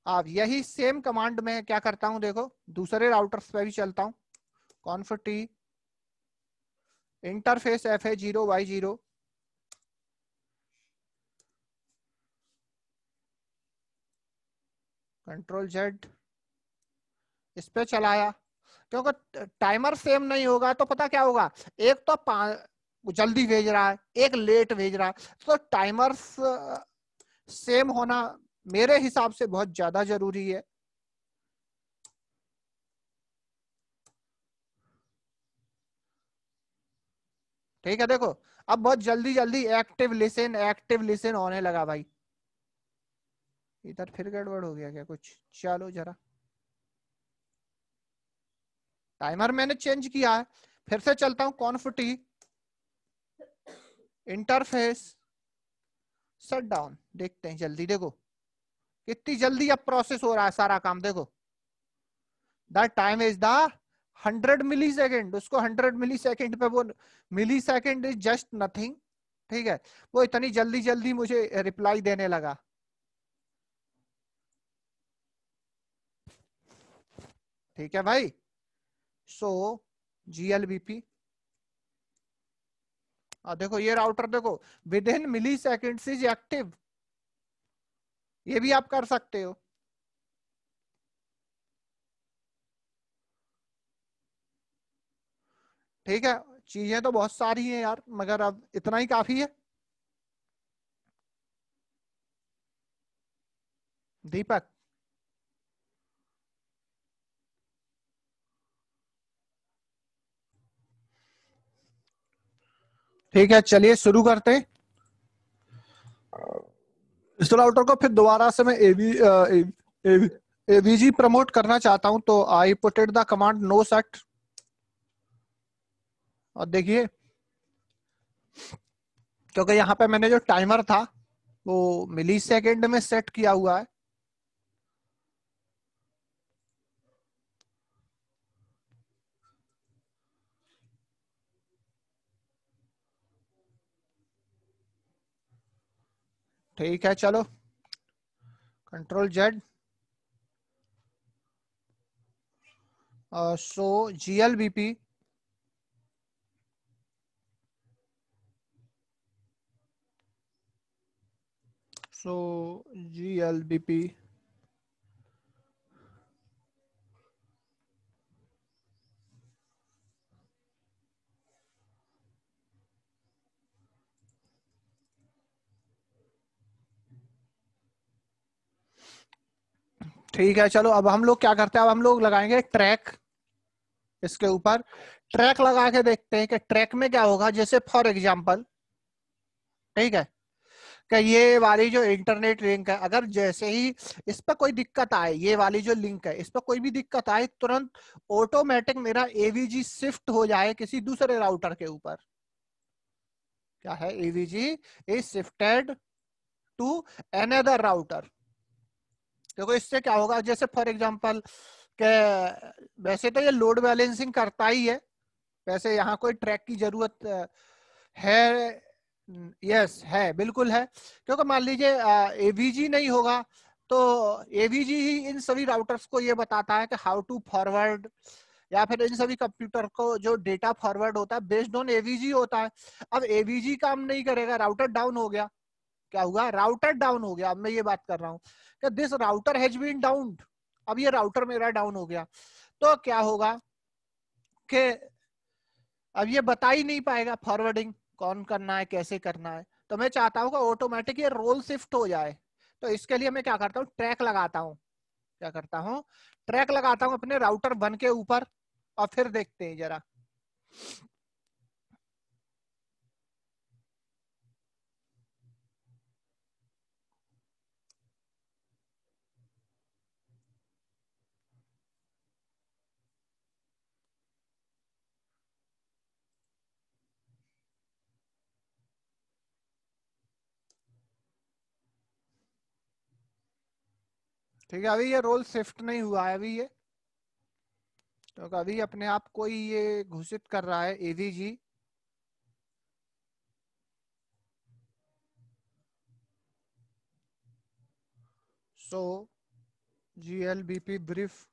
Speaker 1: अब यही सेम कमांड में क्या करता हूँ, देखो, दूसरे राउटर्स पे भी चलता हूँ। Conf T interface F A zero Y zero control Z इस पे चलाया। क्योंकि टाइमर सेम नहीं होगा तो पता क्या होगा? एक तो जल्दी भेज रहा है, एक लेट भेज रहा है। तो टाइमर सेम होना मेरे हिसाब से बहुत ज़्यादा ज़रूरी है। ठीक है, देखो, अब बहुत जल्दी जल्दी एक्टिव लिसन एक्टिव लिसन होने लगा भाई। इधर फिर गड़बड़ हो गया क्या कुछ? चलो जरा। टाइमर मैंने चेंज किया है, फिर से चलता हूँ कॉन्फिटी इंटरफेस शट डाउन देखते हैं जल्दी, देखो। कितनी जल्दी अब प्रोसेस हो रहा है सारा काम, देखो। The time is the hundred millisecond उसको हंड्रेड मिली सेकेंड पे वो millisecond is just nothing ठीक है? वो इतनी जल्दी जल्दी मुझे रिप्लाई देने लगा। ठीक है भाई? सो जीएलबीपी देखो, ये राउटर देखो within millisecond is active ये भी आप कर सकते हो। ठीक है, चीज़ें तो बहुत सारी हैं यार, मगर अब इतना ही काफ़ी है। दीपक ठीक है, चलिए शुरू करते राउटर को फिर दोबारा से मैं एवी एवीजी प्रमोट करना चाहता हूँ तो I puted the command no set और देखिए, क्योंकि यहाँ पे मैंने जो टाइमर था, वो मिली सेकेंड में सेट किया हुआ है। ठीक है चलो। Control Z so GLBP so GLBP ठीक है, चलो, अब हम लोग क्या करते हैं? अब हम लोग लगाएँगे ट्रैक इसके ऊपर। ट्रैक लगा के देखते हैं कि ट्रैक में क्या होगा। जैसे फॉर एग्जांपल ठीक है? कि ये वाली जो इंटरनेट लिंक है, अगर जैसे ही इस पर कोई दिक्कत आए, ये वाली जो लिंक है, इस पर कोई भी दिक्कत आए, तुरंत ऑटोमेटिक मेरा एवीजी शिफ्ट हो जाए किसी दूसरे राउटर के ऊपर। क्या है? AVG is shifted to another router देखो, इससे क्या होगा, जैसे फॉर एग्जांपल के, वैसे तो ये लोड बैलेंसिंग करता ही है। वैसे यहाँ कोई ट्रैक की ज़रूरत है यस है, बिल्कुल है। क्योंकि मान लीजिए एवीजी नहीं होगा तो एवीजी ही इन सभी राउटर्स को ये बताता है कि हाउ टू फॉरवर्ड या फिर इन सभी कंप्यूटर को जो डेटा फॉरवर्ड होता है बेस्ड ऑन एवीजी होता है। अब एवीजी काम नहीं करेगा राउटर डाउन हो गया। क्या हुआ? राउटर डाउन हो गया। अब मैं ये बात कर रहा हूँ this router has been down अब ये राउटर मेरा डाउन हो गया। तो क्या होगा कि अब ये बता ही नहीं पाएगा फॉरवर्डिंग कौन करना है, कैसे करना है। तो मैं चाहता हूँ ऑटोमेटिक ये रोल शिफ्ट हो जाए। तो इसके लिए मैं क्या करता हूँ? ट्रैक लगाता हूँ। क्या करता हूँ? ट्रैक लगाता हूँ अपने राउटर वन के ऊपर और फिर देखते हैं जरा। ठीक है, अभी ये रोल शिफ्ट नहीं हुआ है अभी ये। तो अभी अपने आप को ही ये घोषित कर रहा है AVG show G. L B P brief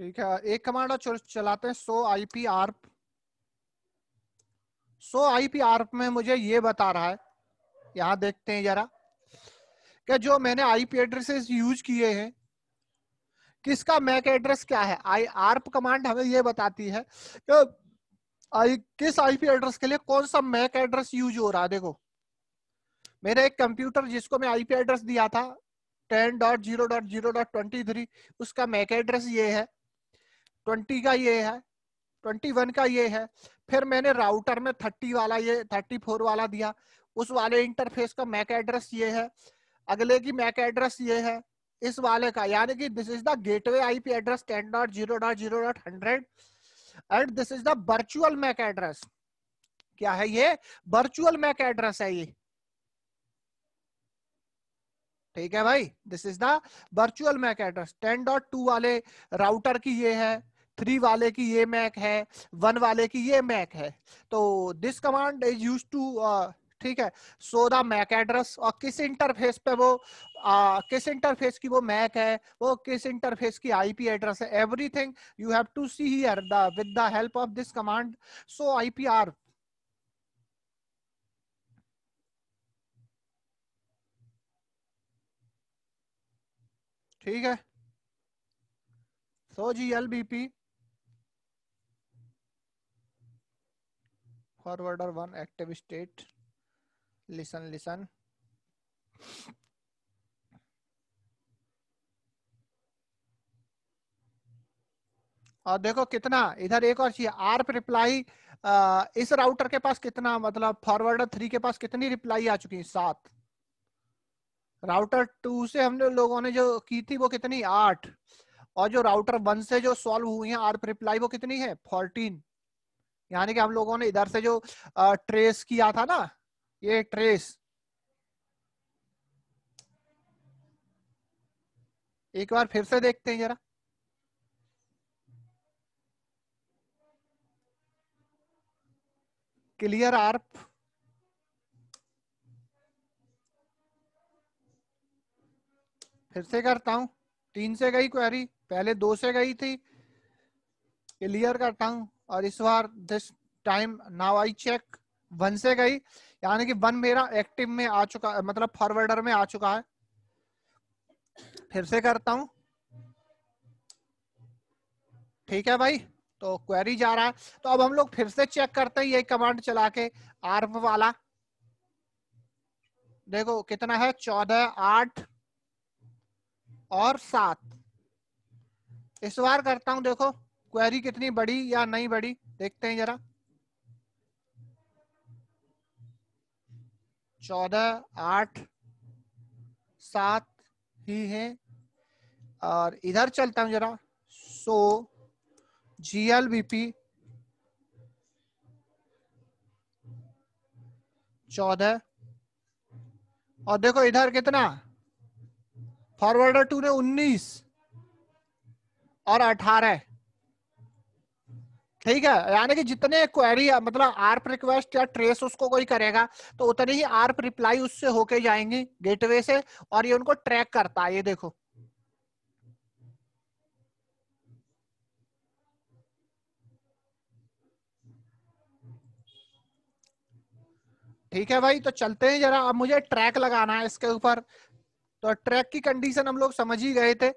Speaker 1: ठीक है, एक कमांड और चलाते हैं show I P ARP show I P ARP में मुझे ये बता रहा है, यहाँ देखते हैं जरा, कि जो मैंने आईपी एड्रेसेस यूज़ किए हैं, किसका मैक एड्रेस क्या है? आई आर्प कमांड हमें ये बताती है कि आई किस आईपी एड्रेस के लिए कौन सा मैक एड्रेस यूज़ हो रहा है? देखो मेरा एक कंप्यूटर जिसको मैं आईपी एड्रेस दिया था ten dot zero dot zero dot twenty three उसका मैक एड्रेस ये है। ट्वेंटी का ये है, ट्वेंटी वन का ये है। फिर मैंने राउटर में थर्टी वाला ये थर्टी फोर वाला दिया। उस वाले इंटरफेस का मैक एड्रेस ये है। अगले की मैक एड्रेस ये है। इस वाले का, यानी कि this is the gateway IP address ten dot zero dot zero dot hundred and this is the virtual MAC address क्या है ये? वर्चुअल मैक एड्रेस है ये। ठीक है भाई? This is the virtual MAC address ten dot two वाले router की ये है थ्री वाले की ये मैक है वन वाले की ये मैक है. तो this command is use to ठीक है? सो द मैक एड्रेस और किस इंटरफेस पे वो आ, किस इंटरफेस की वो मैक है वो किस इंटरफेस की आईपी एड्रेस है everything you have to see here the with the help of this command so IPR ठीक है? So G L B P forwarder one active state listen listen और देखो कितना, इधर एक और चीज़ आर पे रिप्लाई इस राउटर के पास कितना मतलब फॉरवर्डर थ्री के पास कितनी रिप्लाई आ चुकी है? सात। राउटर टू से हमने लोगों ने जो की थी वो कितनी? आठ। और जो राउटर वन से जो सॉल्व हुई है आर रिप्लाई वो कितनी है? फोर्टीन यानी कि हम लोगों ने इधर से जो ट्रेस किया था ना, ये ट्रेस एक बार फिर से देखते हैं जरा। क्लियर आर्प फिर से करता हूँ। तीन से गई क्वेरी पहले दो से गई थी। क्लियर करता हूँ और इस बार this time now I check one से गई, यानी कि वन मेरा एक्टिव में आ चुका है मतलब फॉरवर्डर में आ चुका है। फिर से करता हूँ। ठीक है भाई तो क्वेरी जा रहा है। तो अब हम लोग फिर से चेक करते हैं ये कमांड चला के आर्प वाला। देखो, कितना है? चौदह, आठ और सात। इस बार करता हूँ, देखो क्वेरी कितनी बड़ी या नहीं बड़ी, देखते हैं जरा। चौदह, आठ, सात ही है। और इधर चलता हूँ जरा। So G L B P चौदह। और देखो, इधर कितना? फॉरवर्डर टू ने उन्नीस और अठारह। ठीक है? यानी कि जितने क्वेरी मतलब आर्प रिक्वेस्ट या ट्रेस उसको कोई करेगा तो उतने ही आर्प रिप्लाई उससे होके जाएँगे गेटवे से और ये उनको ट्रैक करता है, ये देखो। ठीक है भाई? तो चलते हैं जरा, अब मुझे ट्रैक लगाना है इसके ऊपर। तो ट्रैक की कंडीशन हम लोग समझ ही गए थे।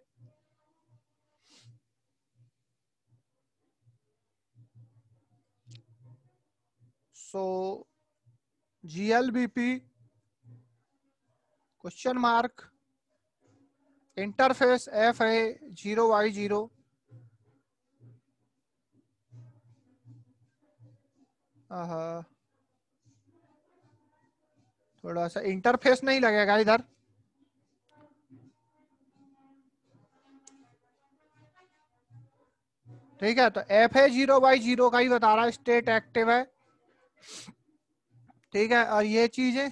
Speaker 1: So GLBP question mark interface F है ज़ीरो वाई ज़ीरो थोड़ा सा इंटरफेस नहीं लगेगा इधर। ठीक है तो एफ़ है ज़ीरो बाई ज़ीरो का ही बता रहा है स्टेट एक्टिव है। ठीक है, और ये चीज़ है।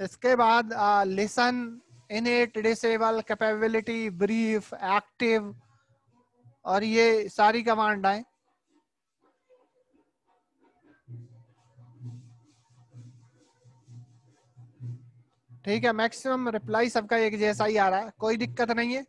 Speaker 1: इसके बाद listen init disable capability brief active और ये सारी कमांड आए। ठीक है मैक्सिमम रिप्लाई सबका एक जैसा ही आ रहा है, कोई दिक्कत नहीं है।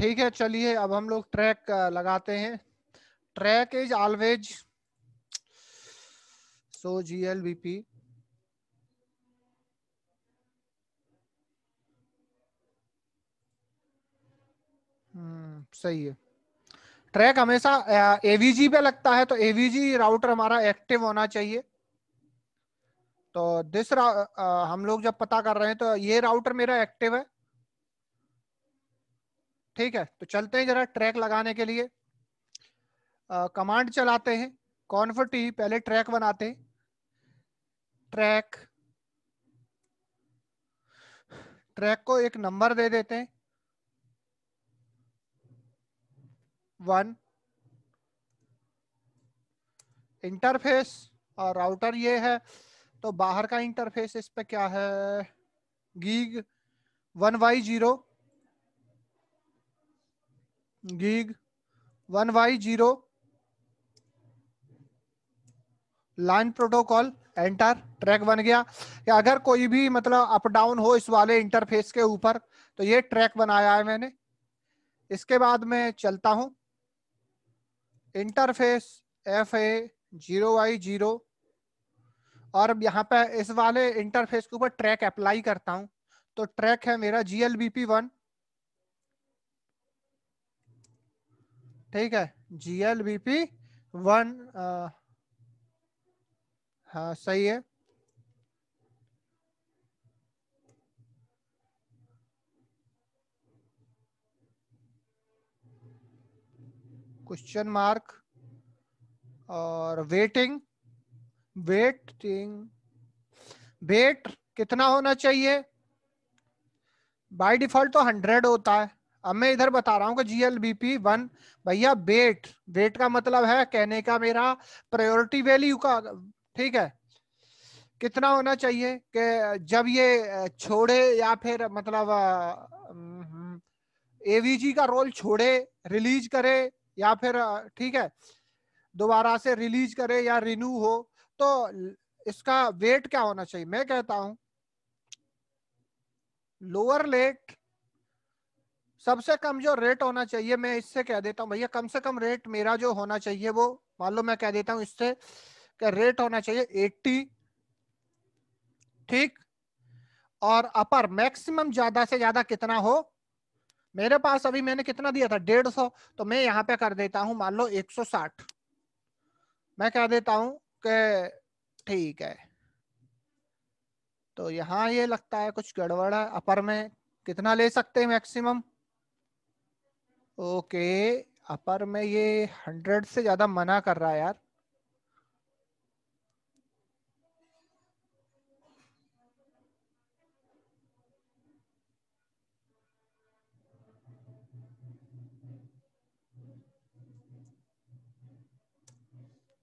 Speaker 1: ठीक है, चलिए अब हम लोग ट्रैक लगाते हैं। Track is always so G L B P सही है। ट्रैक हमेशा एवीजी पे लगता है तो एवीजी राउटर हमारा एक्टिव होना चाहिए। तो दिस हम लोग जब पता कर रहे हैं तो ये राउटर मेरा एक्टिव है। ठीक है तो चलते हैं जरा ट्रैक लगाने के लिए। कमांड चलाते हैं कॉन्फर्टी पहले ट्रैक बनाते हैं। ट्रैक ट्रैक को एक नंबर दे देते हैं। वन इंटरफेस और राउटर ये है तो बाहर का इंटरफेस इस पे क्या है? Gig one Y zero gig, one Y zero, line protocol, enter, track बन गया। कि अगर कोई भी मतलब अप डाउन हो इस वाले इंटरफेस के ऊपर तो ये ट्रैक बनाया है मैंने। इसके बाद में चलता हूँ। Interface F A zero Y zero, और यहाँ पे इस वाले इंटरफेस के ऊपर ट्रैक अप्लाई करता हूँ। तो ट्रैक है मेरा G L B P one. ठीक है G L B P one हाँ सही है। क्वेश्चन मार्क और वेटिंग वेटिंग वेट कितना होना चाहिए? बाय डिफ़ॉल्ट तो हंड्रेड होता है। अब मैं इधर बता रहा हूँ कि G L B P one, भैया वेट वेट का मतलब है कहने का मेरा प्रायोरिटी वैल्यू का, ठीक है? कितना होना चाहिए कि जब ये छोड़े या फिर मतलब एवीजी का रोल छोड़े रिलीज़ करे या फिर ठीक है? दोबारा से रिलीज़ करे या रिन्यू हो तो इसका वेट क्या होना चाहिए? मैं कहता हूँ लोअर लेट सबसे कम जो रेट होना चाहिए, मैं इससे कह देता हूँ, भैया, कम से कम रेट मेरा जो होना चाहिए वो, मान लो मैं कह देता हूँ इससे रेट होना चाहिए 80 ठीक? और अपर मैक्सिमम ज़्यादा से ज़्यादा कितना हो? मेरे पास अभी मैंने कितना दिया था? डेढ़ सौ। तो मैं यहाँ पे कर देता हूँ, मान लो 160 मैं कह देता हूँ ठीक है। तो यहाँ ये लगता है कुछ गड़बड़ है अपर में कितना ले सकते हैं मैक्सिमम ओके, अपर में ये हंड्रेड से ज़्यादा मना कर रहा है यार।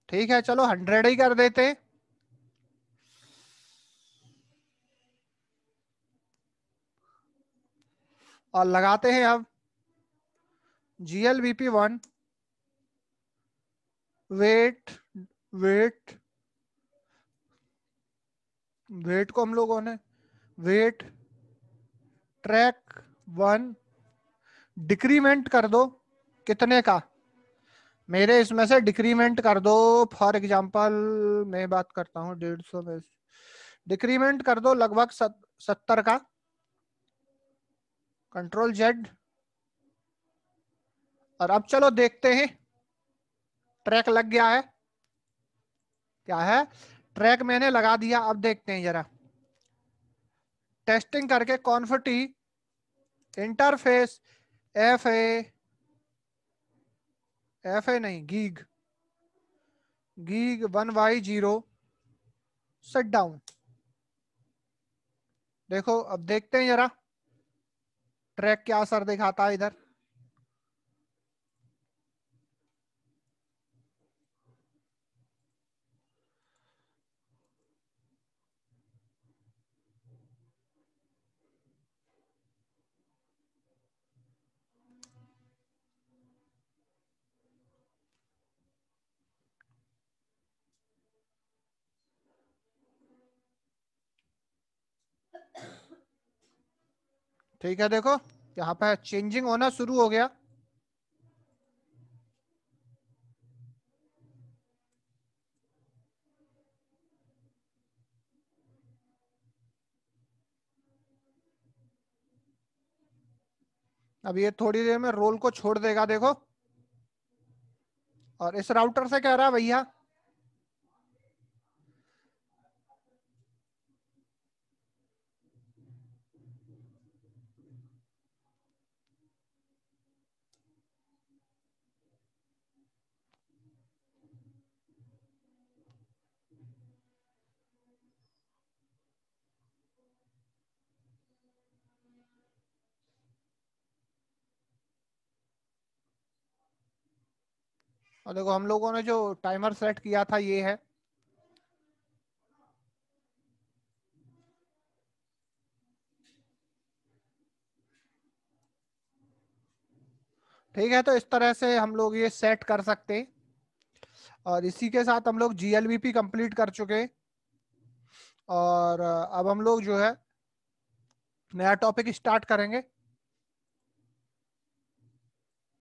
Speaker 1: ठीक है, चलो हंड्रेड ही कर देते और लगाते हैं अब। G L B P one wait wait wait को हम लोगों ने वेट ट्रैक वन डिक्रीमेंट कर दो कितने का? मेरे इसमें से डिक्रीमेंट कर दो। फॉर एग्जांपल मैं बात करता हूँ डेढ़ सौ में डिक्रीमेंट कर दो लगभग सत्तर का। कंट्रोल जेड और अब चलो देखते हैं। ट्रैक लग गया है। क्या है? ट्रैक मैंने लगा दिया, अब देखते हैं जरा। टेस्टिंग करके conf T interface, F A F A नहीं, gig. Gig one Y zero, set down. देखो, अब देखते हैं जरा। ट्रैक क्या असर दिखाता है इधर? ठीक है, देखो, यहाँ पे चेंजिंग होना शुरू हो गया। अब ये थोड़ी देर में रोल को छोड़ देगा, देखो। और इस राउटर से कह रहा है, भैया और देखो, हम लोगों ने जो टाइमर सेट किया था, ये है। ठीक है तो इस तरह से हम लोग ये सेट कर सकते और इसी के साथ हम लोग जीएलवीपी कंप्लीट कर चुके और, अब हम लोग जो है, नया टॉपिक स्टार्ट करेंगे।